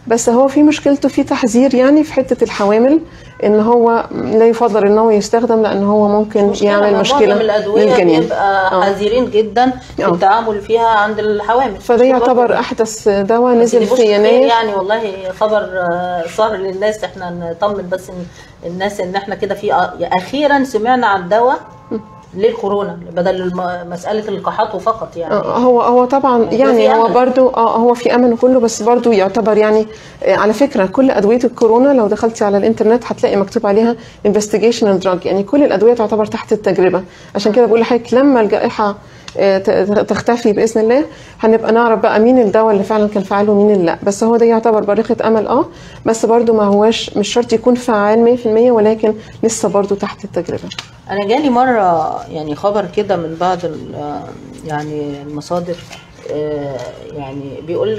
بس هو في مشكلته في تحذير يعني في حتة الحوامل إن هو لا يفضل إن هو يستخدم لأن هو ممكن مشكلة يعمل مشكلة للجنين بيبقى آه. حذرين جدا في آه. التعامل فيها عند الحوامل فده يعتبر أحدث دواء نزل في يناير يعني والله خبر آه، سهر للناس إحنا نطمن بس الناس إن إحنا كده في أخيرا سمعنا عن دواء للكورونا بدل الم- مسألة اللقاحات فقط يعني. آه، هو هو طبعا يعني هو. برضو آه هو في أمل وكله بس برضو يعتبر يعني آه، على فكرة كل أدوية الكورونا لو دخلتي على الإنترنت هتلاقي مكتوب عليها investigational drug. يعني كل الأدوية تعتبر تحت التجربة. عشان كده بقول لحضرتك لما الجائحة تختفي بإذن الله. هنبقى نعرف بقى مين الدواء اللي فعلا كان فعال ومين اللي لأ. بس هو ده يعتبر بريقه أمل آه. بس برضو ما هواش مش شرط يكون فعال 100% ولكن لسه برضو تحت التجربة. أنا جالي مرة يعني خبر كده من بعض يعني المصادر آه، يعني بيقول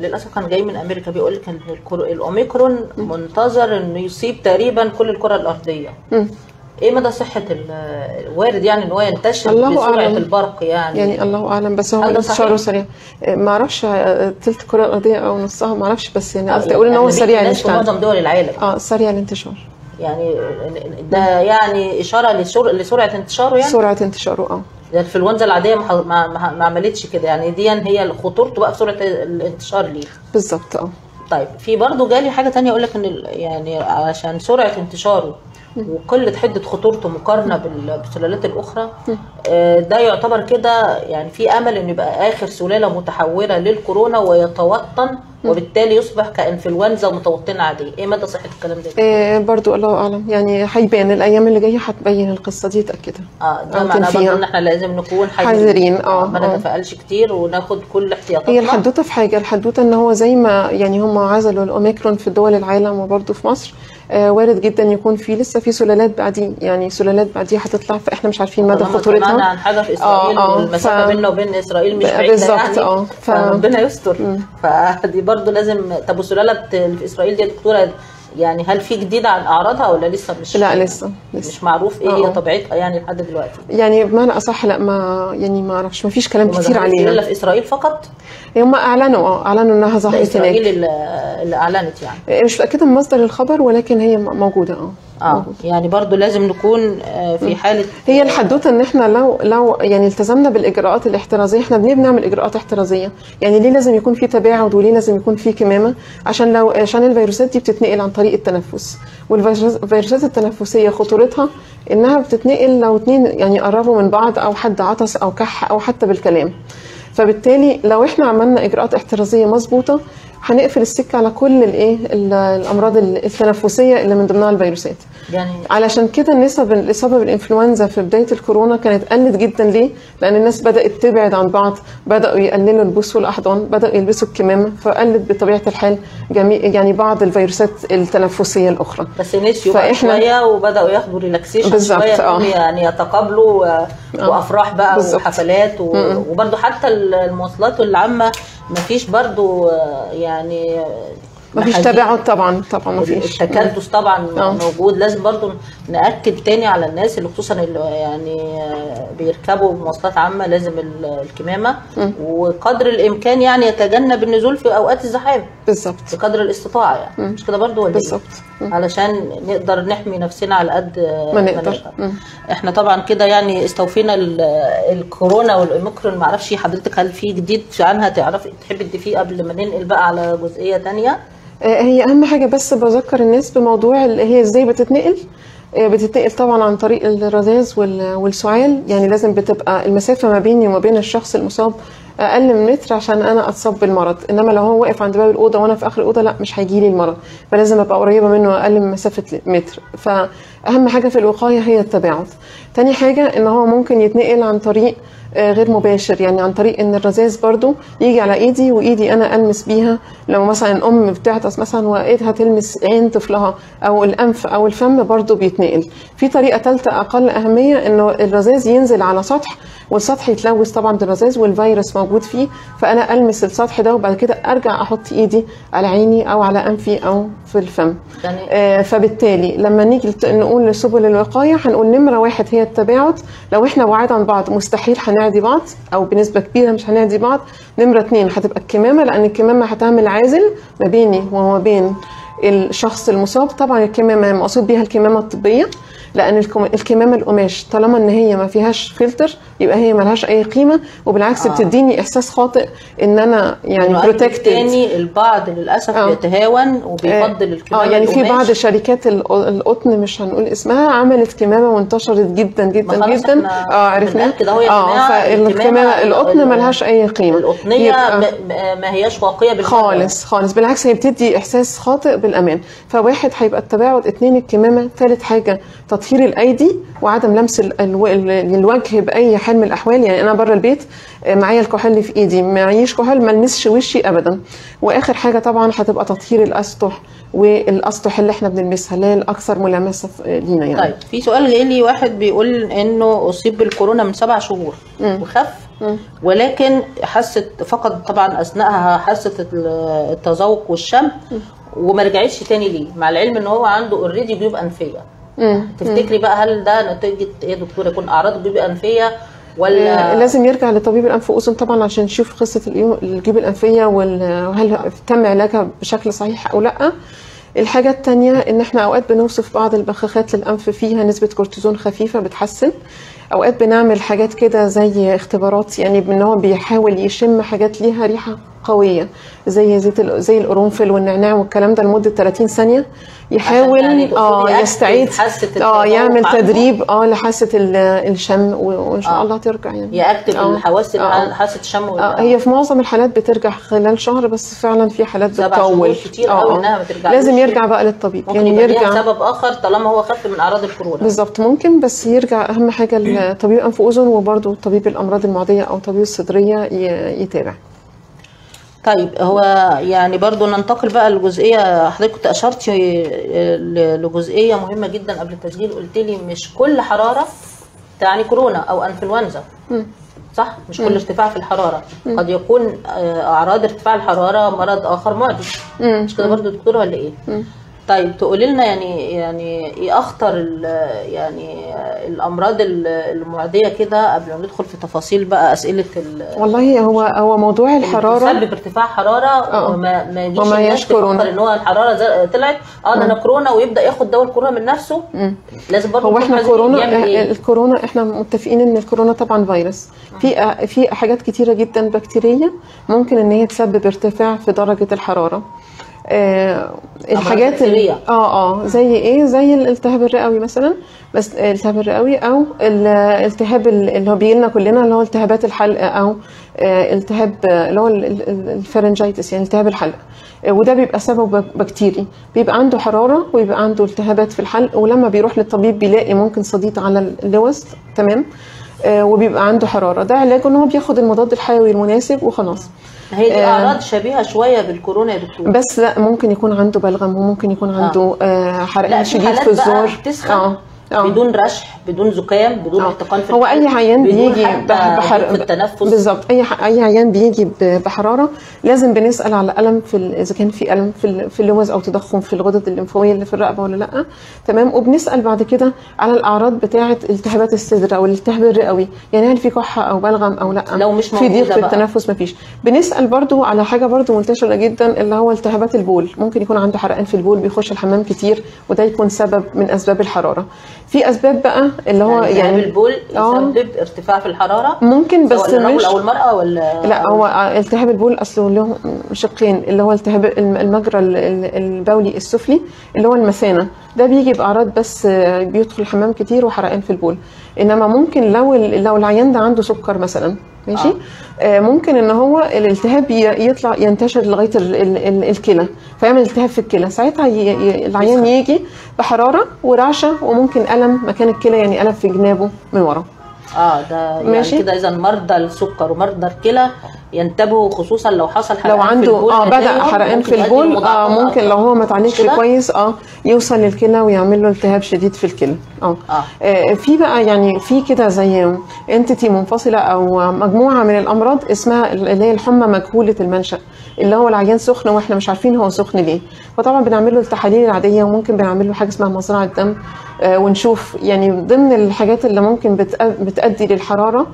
للأسف كان جاي من أمريكا بيقول لك ان الأوميكرون منتظر إنه يصيب تقريبا كل الكرة الأرضية. إيه مدى صحة ال- وارد يعني إن هو ينتشر الله بسرعة أعلم. البرق يعني, يعني الله أعلم بس هو انتشاره صحيح؟ سريع. آه، ما أعرفش آه، تلت الكره الارضيه أو نصها ما أعرفش بس يعني آه، قصدي أقول ان هو يعني سريع الانتشار. معظم دول العالم. آه سريع الانتشار. يعني ده يعني إشارة لسر- لسرعة انتشاره يعني؟ سرعة انتشاره آه. الانفلونزا العادية ما, ما, ما عملتش كده. يعني دي هي خطورته بقى في سرعة الانتشار ليه. بالظبط آه. طيب في برضه جالي حاجة تانية أقول لك إن يعني عشان سرعة انتشاره وقلة حدة خطورته مقارنة بال- بالسلالات الأخرى آه، ده يعتبر كده يعني في أمل انه يبقى آخر سلالة متحولة للكورونا ويتوطن وبالتالي يصبح كإنفلونزا متوطنة عادية. إيه مدى صحة الكلام ده؟ آه، برضو الله أعلم. يعني هيبان الأيام اللي جاية هتبين القصة دي تاكدها آه ده معناه. برضه إن إحنا لازم نكون حذرين، آه، ما آه. نتفائلش كتير وناخد كل احتياطاتنا. هي الحدوتة في حاجة الحدوتة إن هو زي ما يعني هم عزلوا الأوميكرون في دول العالم وبرضه في مصر آه وارد جدا يكون في لسه في سلالات بعدين يعني سلالات بعدين هتطلع فإحنا مش عارفين مدى خطورتها. عن حاجة في إسرائيل آه، آه، والمسافة ف- بيننا وبين إسرائيل مش بعيدة بالظبط، يعني آه، ف- فربنا يستر فدي برضو لازم طب والسلاله اللي في اسرائيل دي يا دكتورة يعني هل في جديد عن أعراضها ولا لسه مش لا لسه لسه. مش معروف إيه آه، هي آه. طبيعتها يعني لحد دلوقتي؟ يعني بمعنى أصح لا ما يعني ما أعرفش ما فيش كلام كتير عليها إلا في إسرائيل فقط؟ هم أعلنوا آه أعلنوا إنها ظهرت إسرائيل هناك. اللي, اللي أعلنت يعني. مش متأكدة من مصدر الخبر ولكن هي موجودة آه. آه. يعني برضو لازم نكون آه، في حالة هي الحدوته إن إحنا لو لو يعني التزمنا بالإجراءات الاحترازية إحنا بنبني نعمل إجراءات احترازية. يعني ليه لازم يكون في تباعد وليه لازم يكون في كمامة؟ عشان لو عشان الفيروسات دي بتتنقل عن طريق التنفس. والفيروسات التنفسية خطورتها إنها بتتنقل لو اتنين يعني قربوا من بعض أو حد عطس أو كح أو حتى بالكلام. فبالتالي لو إحنا عملنا إجراءات احترازية مظبوطة هنقفل السكة على كل الإيه ال- الأمراض التنفسية اللي من ضمنها الفيروسات يعني علشان كده نسب الاصابه بالانفلونزا في بداية الكورونا كانت قلت جدا ليه؟ لأن الناس بدأت تبعد عن بعض، بدأوا يقللوا البوس والأحضان، بدأوا يلبسوا الكمامة فقلت بطبيعة الحال جميع يعني بعض الفيروسات التنفسية الأخرى. بس نسيوا بقى فإحنا- شوية وبدأوا ياخدوا ريلاكسيشن شوية آه. يعني يتقابلوا و- وأفراح بقى بالظبط. وحفلات و... وبرده حتى المواصلات العامة مفيش برده يعني مفيش محاذير. تباعد طبعا طبعا مفيش. التكدس طبعا آه. موجود. لازم برضو نأكد تاني على الناس اللي خصوصا اللي يعني بيركبوا مواصلات عامة لازم ال- الكمامة. وقدر الإمكان يعني يتجنب النزول في أوقات الزحام. بالظبط. بقدر الاستطاعة يعني. مش كده برضو ولا إيه؟ بالظبط. علشان نقدر نحمي نفسنا على قد ما نقدر. إحنا طبعا كده يعني استوفينا ال- الكورونا والأوميكرون. معرفش حضرتك هل في جديد عنها؟ تعرفي تحبي تضيفيه قبل ما ننقل بقى على جزئية تانية؟ آه، هي أهم حاجة بس بذكر الناس بموضوع هي إزاي بتتنقل. آه، بتتنقل طبعا عن طريق الرذاذ وال- والسعال. يعني لازم بتبقى المسافة ما بيني وما بين الشخص المصاب أقل من متر عشان أنا أتصاب بالمرض. إنما لو هو واقف عند باب الأوضة وأنا في آخر الأوضة لأ مش هيجي لي المرض. فلازم أبقى قريبة منه أقل من مسافة متر. فاهم حاجة في الوقاية هي التباعد. تاني حاجة إن هو ممكن يتنقل عن طريق آه، غير مباشر يعني عن طريق إن الرذاذ برضو يجي على إيدي وإيدي أنا ألمس بيها. لو مثلا أم بتعطس مثلا وايدها تلمس عين طفلها أو الأنف أو الفم برضو بيتنقل. في طريقة ثالثه أقل أهمية إنه الرذاذ ينزل على سطح والسطح يتلوث طبعا بالرذاذ والفيروس موجود فيه. فأنا ألمس السطح ده وبعد كده أرجع أحط إيدي على عيني أو على أنفي أو في الفم. يعني آه، فبالتالي لما نيجي لت- نقول سبل الوقاية هنقول نمرة واحد هي التباعد. لو إحنا بعاد عن بعض مستحيل هنعدي بعض أو بنسبة كبيرة مش هنعدي بعض. نمرة اتنين هتبقى الكمامة لأن الكمامة هتعمل عازل ما بيني وما بين الشخص المصاب. طبعا الكمامة مقصود بيها الكمامة الطبية. لأن الكم- الكمامة القماش طالما إن هي ما فيهاش فلتر يبقى هي ما لهاش أي قيمة وبالعكس آه. بتديني إحساس خاطئ إن أنا يعني بروتكتد تاني البعض للأسف آه. بيتهاون وبيفضل الكمامة آه يعني في. بعض شركات ال- القطن مش هنقول اسمها عملت كمامة وانتشرت جدا ما جدا جدا آه يا آه فالكمامه القطن ال- ملهاش أي قيمة القطنية ما هياش واقيه بالمرة. خالص خالص بالعكس هي بتدي إحساس خاطئ بالأمان فواحد هيبقى التباعد اتنين الكمامة ثالث حاجة تطهير الأيدي وعدم لمس ال- الو- ال- الوجه بأي حال من الأحوال. يعني أنا بره البيت آه، معايا الكحول في إيدي. معيش كحول ما لمسش وشي ابدا. وآخر حاجة طبعا هتبقى تطهير الأسطح والأسطح اللي إحنا بنلمسها اللي هي الأكثر ملامسة لينا يعني. طيب في سؤال جاي لي واحد بيقول إنه أصيب بالكورونا من سبع شهور وخف ولكن حست فقد طبعا اثناءها حاسه ال- التذوق والشم وما رجعتش تاني ليه. مع العلم إن هو عنده اوريدي جيوب أنفية. تفتكري بقى هل ده نتيجة إيه يا دكتوره يكون أعراض جيوب انفيه ولا آه، لازم يرجع لطبيب الأنف وأذن طبعا عشان نشوف قصة الجيوب الأنفية وهل تم علاجها بشكل صحيح أو لأ. الحاجة التانية إن إحنا أوقات بنوصف بعض البخاخات للأنف فيها نسبة كورتيزون خفيفة بتحسن. أوقات بنعمل حاجات كده زي اختبارات يعني ان هو بيحاول يشم حاجات ليها ريحة قوية زي زيت زي القرنفل والنعناع والكلام ده لمدة 30 ثانية يحاول يعني آه يستعيد آه يعمل؟ تدريب آه لحاسة ال- الشم وإن شاء آه. الله ترجع يعني ياكتف آه. الحواس آه. حاسة الشم آه،؟ هي في معظم الحالات بترجع خلال شهر بس فعلا في حالات بتطول كتير آه، قوي آه. إنها ما. لازم يرجع بقى للطبيب ممكن يعني يرجع سبب آخر طالما هو خف من أعراض الكورونا بالظبط ممكن بس يرجع أهم حاجة لطبيب أنف وأذن وبرده طبيب الأمراض المعدية أو طبيب الصدرية يتابع طيب هو يعني برضو ننتقل بقى لجزئية حضرتك كنت اشرتي لجزئية مهمة جدا قبل التسجيل قلت لي مش كل حرارة تعني كورونا أو إنفلونزا صح؟ مش كل ارتفاع في الحرارة. قد يكون آه، أعراض ارتفاع الحرارة مرض آخر معدي مش كده برضو دكتور ولا إيه؟ طيب تقولي لنا يعني يعني إيه أخطر يعني الأمراض ال- المعدية كده قبل ما ندخل في تفاصيل بقى أسئلة ال- والله هو هو موضوع الحرارة بتسبب ارتفاع حرارة وما ما يجيش وما الناس كورونا. إن هو الحرارة طلعت. آه ده أنا كورونا ويبدأ ياخد دواء الكورونا من نفسه. لازم برضه هو إحنا كورونا يعمل إيه. الكورونا إحنا متفقين إن الكورونا طبعا فيروس. في في حاجات كتيرة جدا بكتيرية ممكن إن هي تسبب ارتفاع في درجة الحرارة. آه الحاجات ال- بكتيرية. آه آه زي إيه؟ زي الالتهاب الرئوي مثلا بس الالتهاب الرئوي أو الالتهاب ال- اللي هو بيجي لنا كلنا اللي هو التهابات الحلق أو آه، التهاب اللي هو ال- ال- ال- الفرنجيتس يعني التهاب الحلق. آه، وده بيبقى سببه بك- بكتيري. بيبقى عنده حرارة ويبقى عنده التهابات في الحلق ولما بيروح للطبيب بيلاقي ممكن صديد على اللوز تمام؟ وبيبقى عنده حرارة. ده علاجه إن هو بياخد المضاد الحيوي المناسب وخلاص. هي دي آه. أعراض شبيهة شوية بالكورونا يا دكتور. بس لا ممكن يكون عنده بلغم وممكن يكون عنده آه حرقان شديد في الزور آه. آه. بدون رشح بدون زكام بدون آه. احتقان في هو أي عيان بيجي حتى بح- بحر ضيق في التنفس. بالظبط. أي ح- أي عيان بيجي بحرارة لازم بنسأل على ألم في ال- إذا كان في ألم في ال- في اللوز أو تضخم في الغدد الليمفاوية اللي في الرقبة ولا لأ. تمام؟ وبنسأل بعد كده على الأعراض بتاعة التهابات الصدر أو الالتهاب الرئوي. يعني هل في كحة أو بلغم أو لأ؟ لو مش في ضيق في. التنفس مفيش. بنسأل برضو على حاجة برضو منتشرة جدا اللي هو التهابات البول. ممكن يكون عنده حرقان في البول بيخش الحمام كتير وده يكون سبب من أسباب الحرارة. في أسباب بقى اللي هو يعني, يعني البول آه. يسبب ارتفاع في الحرارة؟ ممكن بس سواء للرجل مش أو المراه ولا لا هو التهاب البول أصله له شقين اللي هو التهاب الم- المجرى ال- ال- البولي السفلي اللي هو المثانة. ده بيجي بأعراض بس بيدخل الحمام كتير وحرقان في البول. إنما ممكن لو لو العيان ده عنده سكر مثلا ماشي آه. ممكن إن هو الالتهاب يطلع ينتشر لغاية ال- ال- ال- الكلى فيعمل التهاب في الكلى ساعتها العيان يجي بحرارة ورعشة وممكن ألم مكان الكلى يعني ألم في جنابه من ورا آه ده يعني ماشي. كده إذا مرضى السكر ومرضى الكلى ينتبهوا خصوصا لو حصل حرقان لو في عنده البول آه بدأ حرقان في البول آه ممكن لو هو ما اتعالجش؟ كويس آه يوصل للكلى ويعمل له التهاب شديد في الكلى آه آه. آه، في بقى يعني في كده زي انتيتي منفصلة أو مجموعة من الأمراض اسمها اللي هي الحمى مجهولة المنشأ اللي هو العيان سخن وإحنا مش عارفين هو سخن ليه فطبعا بنعمل له التحاليل العادية وممكن بنعمل له حاجة اسمها مزرعه دم آه، ونشوف يعني ضمن الحاجات اللي ممكن بتأ- بتؤدي للحرارة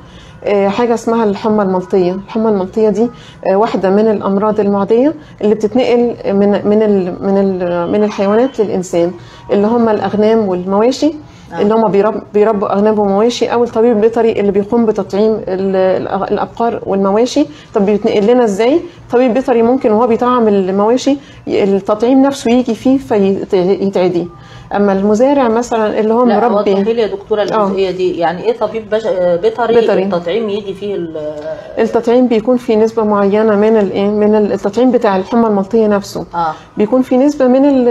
آه، حاجة اسمها الحمى الملطية. الحمى الملطية دي آه، واحدة من الأمراض المعدية اللي بتتنقل من من ال من ال من الحيوانات للإنسان اللي هم الأغنام والمواشي آه. اللي هم بيرب بيربوا أغنام ومواشي أو الطبيب البيطري اللي بيقوم بتطعيم الأبقار والمواشي. طب بيتنقل لنا إزاي؟ طبيب بيطري ممكن وهو بيطعم المواشي التطعيم نفسه يجي فيه فيتعدي أما المزارع مثلا اللي هو لا مربي. وضحي لي يا دكتورة الجزئية دي. يعني إيه طبيب بش... بيطري, بيطري. التطعيم يجي فيه ال- التطعيم بيكون في نسبة معينة من الايه من التطعيم بتاع الحمى الملطية نفسه. آه. بيكون في نسبة من ال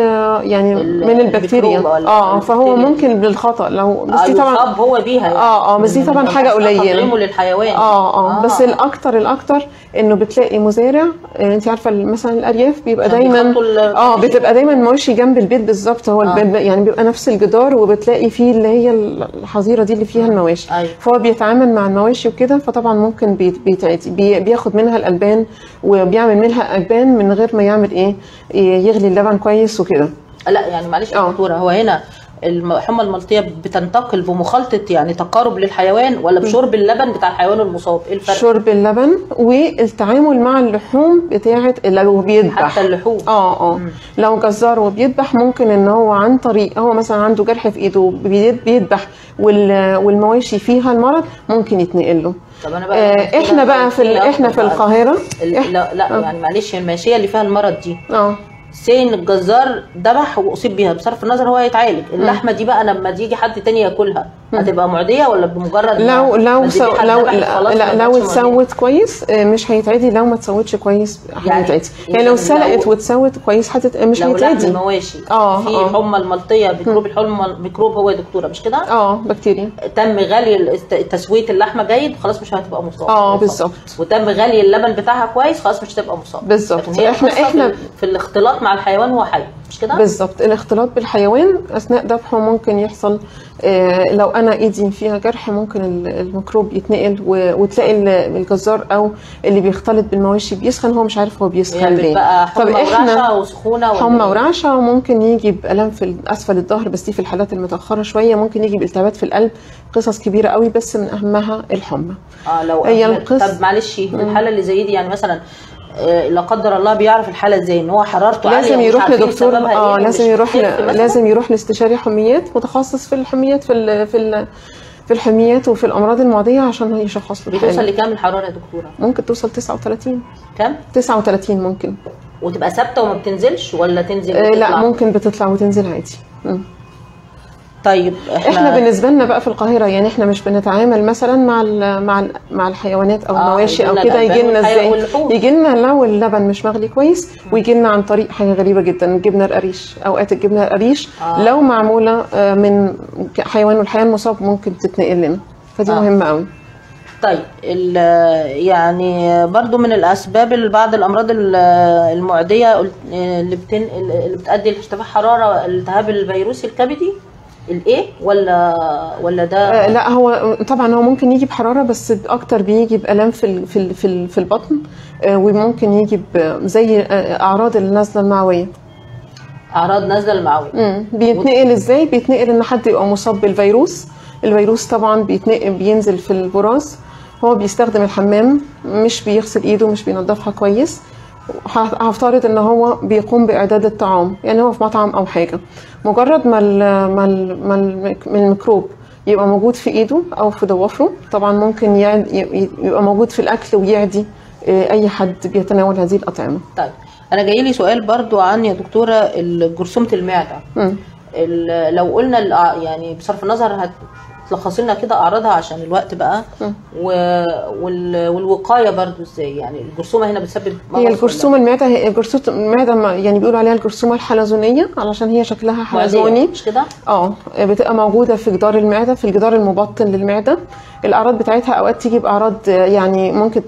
يعني ال- من البكتيريا. آه فهو البكتيريا. ممكن بالخطأ لو بس آه دي طبعا يصاب هو بيها يعني. آه آه بس دي طبعا أثناء قليلة. تطعيمه للحيوان. آه آه بس الأكتر الأكتر إنه بتلاقي مزارع آه، أنت عارفة مثلا الأرياف بيبقى دايما آه بتبقى دايما مواشي جنب البيت بالظبط. هو آه. البيت يعني بيبقى نفس الجدار وبتلاقي فيه اللي هي الحظيرة دي اللي فيها المواشي أيوة. فهو بيتعامل مع المواشي وكده فطبعا ممكن بيت- بيتعدي بي- بياخد منها الألبان وبيعمل منها ألبان من غير ما يعمل إيه يغلي اللبن كويس وكده لا يعني معلش يا آه. هو هنا الحمى الملطيه بتنتقل بمخالطه يعني تقارب للحيوان ولا بشرب اللبن بتاع الحيوان المصاب؟ إيه الفرق؟ شرب اللبن والتعامل مع اللحوم بتاعة لو بيذبح. حتى اللحوم. آه آه. لو جزار وبيذبح ممكن إن هو عن طريق هو مثلا عنده جرح في إيده بيذ- بيذبح وال- والمواشي فيها المرض ممكن يتنقل له. طب أنا بقى آه إحنا بقى في إحنا في القاهرة. لا, لا يعني معلش الماشية اللي فيها المرض دي. آه. سين الجزار ذبح وأصيب بيها بصرف النظر هو هيتعالج. اللحمة دي بقى لما تيجي حد تاني ياكلها هتبقى معدية ولا بمجرد لو لو سو لو لا, لا لو؟ اتسوت كويس آه، مش هيتعدي. لو ما اتسوتش كويس يعني هيتعدي. يعني إذا لو لو- اتسلقت واتسوت كويس هتت... مش لو هيتعدي. المواشي آه، في آه. حمى الملطية ميكروب الحمى الميكروب هو يا دكتورة مش كده؟ آه بكتيريا. تم غلي تسوية اللحمة جيد خلاص مش هتبقى مصاب. آه. بالظبط. وتم غلي اللبن بتاعها كويس خلاص مش هتبقى مصاب. بالظبط. القصة إحنا- في, في الاختلاط مع الحيوان هو حي مش كده؟ بالظبط الاختلاط بالحيوان أثناء ذبحه ممكن يحصل آه، لو أنا إيدي فيها جرح ممكن ال- الميكروب يتنقل وتلاقي ال- الجزار أو اللي بيختلط بالمواشي بيسخن هو مش عارف هو بيسخن يعني ليه حمى ورعشة وسخونة حمى؟ ورعشة وممكن يجي بالام في أسفل الظهر بس دي في الحالات المتأخرة شوية ممكن يجي بالتهابات في القلب قصص كبيرة قوي بس من أهمها الحمى آه لو هي القص- طب معلش الحالة اللي زي دي يعني مثلا لا قدر الله بيعرف الحالة إزاي إن هو حرارته عالية لازم يروح لدكتور إيه آه لازم يروح؟ لازم يروح لاستشاري حميات متخصص في الحميات في ال... في ال... في الحميات وفي الأمراض المعدية عشان يشخص له بتوصل. لكام الحرارة يا دكتورة؟ ممكن توصل 39 كام؟ 39 ممكن وتبقى ثابتة وما بتنزلش ولا تنزل آه، لا؟ ممكن بتطلع وتنزل عادي مم. طيب إحنا بالنسبة لنا بقى في القاهرة يعني إحنا مش بنتعامل مثلا مع ال مع ال مع الحيوانات أو آه، المواشي أو يجيلنا كده يجي لنا إزاي. يجي لنا لو اللبن مش مغلي كويس ويجي لنا عن طريق حاجة غريبة جدا الجبنه القريش. أوقات الجبنة القريش آه. لو معمولة آه، من حيوان والحيوان مصاب ممكن تتنقل لنا. فدي آه. مهمة قوي طيب يعني برضو من الأسباب بعض الأمراض ال- المعدية اللي بتنقل اللي بتؤدي لارتفاع حرارة الالتهاب الفيروسي الكبدي. الايه ولا ولا ده آه، لا هو طبعا هو ممكن يجي بحرارة بس أكتر بيجي بألام في ال- في ال- في ال- في البطن آه، وممكن يجي زي آه، أعراض النزله المعوية. أعراض نزله المعوية. مم. بيتنقل إزاي؟ بيتنقل إن حد يبقى مصاب بالفيروس. الفيروس طبعا بيتنقل بينزل في البراز. هو بيستخدم الحمام مش بيغسل إيده مش بينظفها كويس. هفترض إن هو بيقوم بإعداد الطعام يعني هو في مطعم أو حاجة. مجرد ما ال ما ال ما الميكروب يبقى موجود في إيده أو في ضوافره طبعا ممكن يبقى موجود في الأكل ويعدي آه، أي حد بيتناول هذه الأطعمة. طيب أنا جاي لي سؤال برضو عن يا دكتورة جرثومة المعدة. لو قلنا الأع- يعني بصرف النظر هتلخصي لنا كده أعراضها عشان الوقت بقى. و... وال... والوقاية برضو إزاي؟ يعني الجرثومة هنا بتسبب هي الجرثومة المعدة هي جرثومه المعدة يعني بيقولوا عليها الجرثومة الحلزونية علشان هي شكلها حلزوني. مش كده؟ آه بتبقى موجودة في جدار المعدة في الجدار المبطن للمعدة. الأعراض بتاعتها أوقات تيجي بأعراض يعني ممكن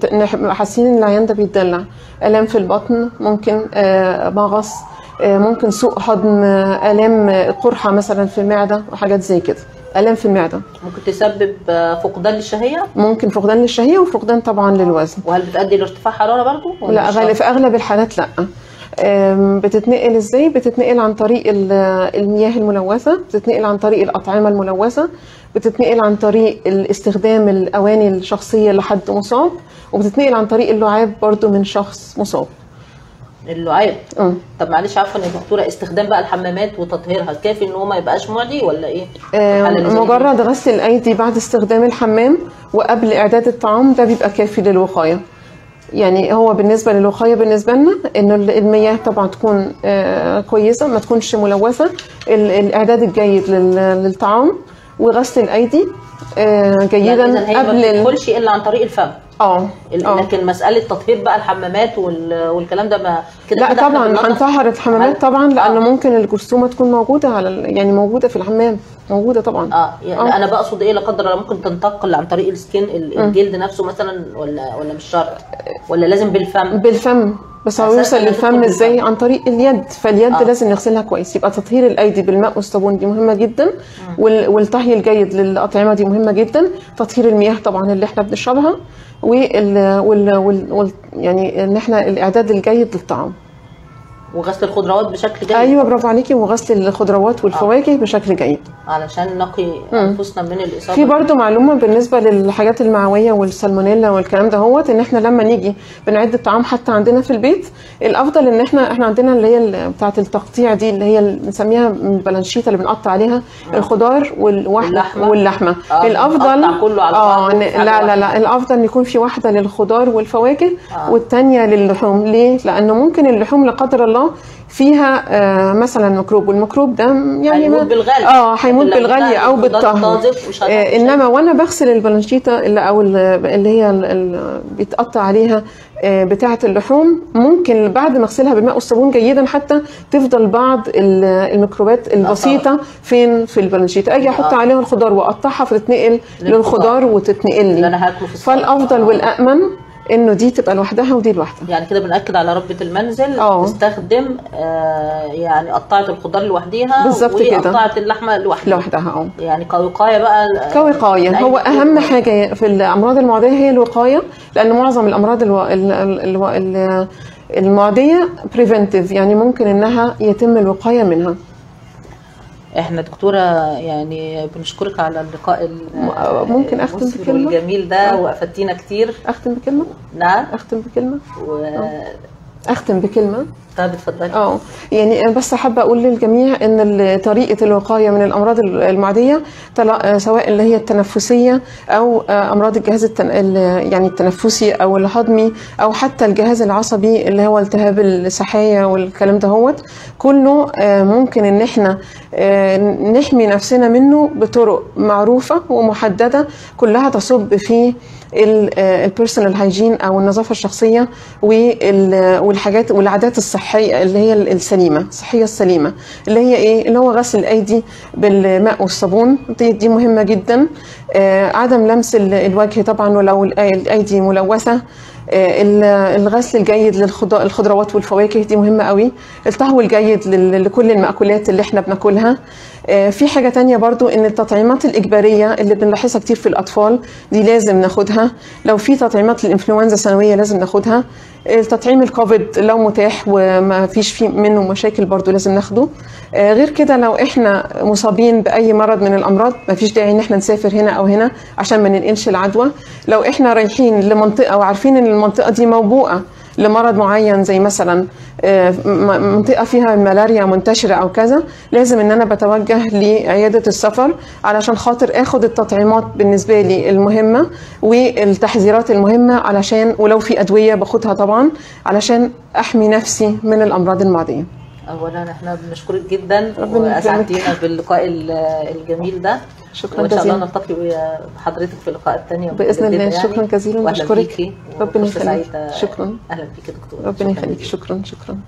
حاسين إن العيان ده بيتدلع. آلام في البطن ممكن آه، مغص آه، ممكن سوء هضم آلام آه، قرحة مثلا في المعدة وحاجات زي كده. الام في المعدة. ممكن تسبب آه، فقدان للشهية؟ ممكن فقدان للشهية وفقدان طبعا للوزن. وهل بتؤدي لارتفاع حرارة برضو؟ لا غالب؟ في أغلب الحالات لا. بتتنقل إزاي؟ بتتنقل عن طريق ال- المياه الملوثة بتتنقل عن طريق الأطعمة الملوثة بتتنقل عن طريق الاستخدام الأواني الشخصية لحد مصاب وبتتنقل عن طريق اللعاب برضو من شخص مصاب. اللعاب أم. طب معلش عفوا يا دكتوره استخدام بقى الحمامات وتطهيرها كافي إن هو ما يبقاش معدي ولا إيه؟ دي؟ مجرد غسل الأيدي بعد استخدام الحمام وقبل إعداد الطعام ده بيبقى كافي للوقايه يعني هو بالنسبة للوقايه بالنسبة لنا ان المياه طبعا تكون آه، كويسة ما تكونش ملوثة ال- الإعداد الجيد لل- للطعام وغسل الأيدي آه، يعني جيدا هي قبل ما بتدخلش إلا عن طريق الفم آه. ال- آه. لكن مسألة تطهير بقى الحمامات وال- والكلام ده ما كده لا كده طبعا هنطهر الحمامات طبعا لأن آه. ممكن الجرثومة تكون موجودة على يعني موجودة في الحمام موجودة طبعا. آه. يعني آه. أنا بقصد إيه لا قدر الله ممكن تنتقل عن طريق السكين ال- الجلد نفسه مثلا ولا ولا مش شرط؟ ولا لازم بالفم؟ بالفم. بس هو يوصل للفم. إزاي؟ عن طريق اليد. فاليد آه. آه. لازم نغسلها كويس. يبقى تطهير الأيدي بالماء والصابون دي مهمة جدا. وال- والطهي الجيد للأطعمة دي مهمة جدا. تطهير المياه طبعا اللي إحنا بنشربها. وال وال وال يعني إن إحنا الإعداد الجيد للطعام. وغسل الخضروات بشكل جيد. أيوه برافو عليكي وغسل الخضروات والفواكه بشكل جيد. علشان نقي أنفسنا من الإصابة. في برضو معلومة بالنسبة للحاجات المعوية والسالمونيلا والكلام ده هوت إن إحنا لما نيجي بنعد الطعام حتى عندنا في البيت الأفضل إن إحنا إحنا عندنا اللي هي بتاعه التقطيع دي اللي هي بنسميها البلانشيتا اللي بنقطع عليها الخضار والوحده واللحمة. واللحمة. آه، الأفضل كله على آه حاجة لا لا. لا الأفضل إن يكون في واحدة للخضار والفواكه آه. والثانيه للحوم. ليه؟ لأنه ممكن اللحوم لا قدر الله فيها آه مثلا ميكروب والميكروب ده يعني هيموت بالغلي. آه هيموت جبنا أو بالطهي آه إنما وأنا بغسل البلانشيتا اللي أو ال- اللي هي بيتقطع عليها آه، بتاعة اللحوم ممكن بعد ما أغسلها بالماء والصابون جيدا حتى تفضل بعض ال- الميكروبات البسيطة فين في البلانشيتا أجي أحط آه. عليها الخضار وأقطعها فتتنقل للخضار. وتتنقل لي أنا هاكله في الصلاة. فالأفضل والامن إنه دي تبقى لوحدها ودي لوحدها يعني كده بنأكد على ربة المنزل آه. تستخدم آه يعني قطعة الخضار لوحديها بالظبط كده. وقطعة اللحمة لوحدها لوحدها آه يعني كوقاية بقى كوقاية لأي هو حاجة. أهم حاجة في الأمراض المعدية هي الوقاية لأن معظم الأمراض ألو... ال... ال... ال... المعدية بريفنتيف يعني ممكن إنها يتم الوقاية منها إحنا دكتورة يعني بنشكرك على اللقاء ال- ممكن أختم المثمر بكلمة؟ والجميل ده وأفدتينا كتير. أختم بكلمة؟ نعم. أختم بكلمة؟ و... أختم بكلمة. اتفضلي. آه يعني بس حابه أقول للجميع إن طريقة الوقاية من الأمراض ال- المعدية سواء اللي هي التنفسية أو آه، أمراض الجهاز التن... ال- يعني التنفسي أو الهضمي أو حتى الجهاز العصبي اللي هو التهاب السحايا والكلام ده هوت. كله آه، ممكن إن إحنا آه، نحمي نفسنا منه بطرق معروفة ومحددة كلها تصب في ال personal hygiene أو النظافة الشخصية وال- والحاجات والعادات الصحية اللي هي السليمة الصحيه السليمة. اللي هي إيه؟ اللي هو غسل الأيدي بالماء والصابون. دي, دي مهمة جدا. آه، عدم لمس ال- الوجه طبعا ولو الأيدي ملوثة. آه، الغسل الجيد للخضروات والفواكه دي مهمة قوي. الطهو الجيد لكل المأكولات اللي إحنا بناكلها. آه، في حاجة تانية برضو إن التطعيمات الإجبارية اللي بنلاحظها كتير في الأطفال دي لازم ناخدها. لو في تطعيمات للإنفلونزا سنوية لازم ناخدها. التطعيم الكوفيد لو متاح وما فيش فيه منه مشاكل برضو لازم ناخده. آه، غير كده لو إحنا مصابين بأي مرض من الأمراض ما فيش داعي إن إحنا نسافر هنا أو هنا عشان ما ننقلش العدوى. لو إحنا رايحين لمنطقة وعارفين إن المنطقة دي موبوءة لمرض معين زي مثلا آه، منطقة فيها ملاريا منتشرة أو كذا لازم إن أنا بتوجه لعيادة السفر علشان خاطر آخد التطعيمات بالنسبة لي المهمة والتحذيرات المهمة علشان ولو في أدوية باخدها طبعا علشان أحمي نفسي من الأمراض المعدية. اولا إحنا بنشكرك جدا وأسعدتينا. باللقاء ال- الجميل ده. شكرا وإن شاء الله جزيلا. نلتقي بحضرتك في اللقاء الثاني بإذن الله. شكرا جزيلا. بشكرك. ربنا يخليك. شكرا. أهلا بيكي دكتور ربنا يخليك. شكرا. شكرا.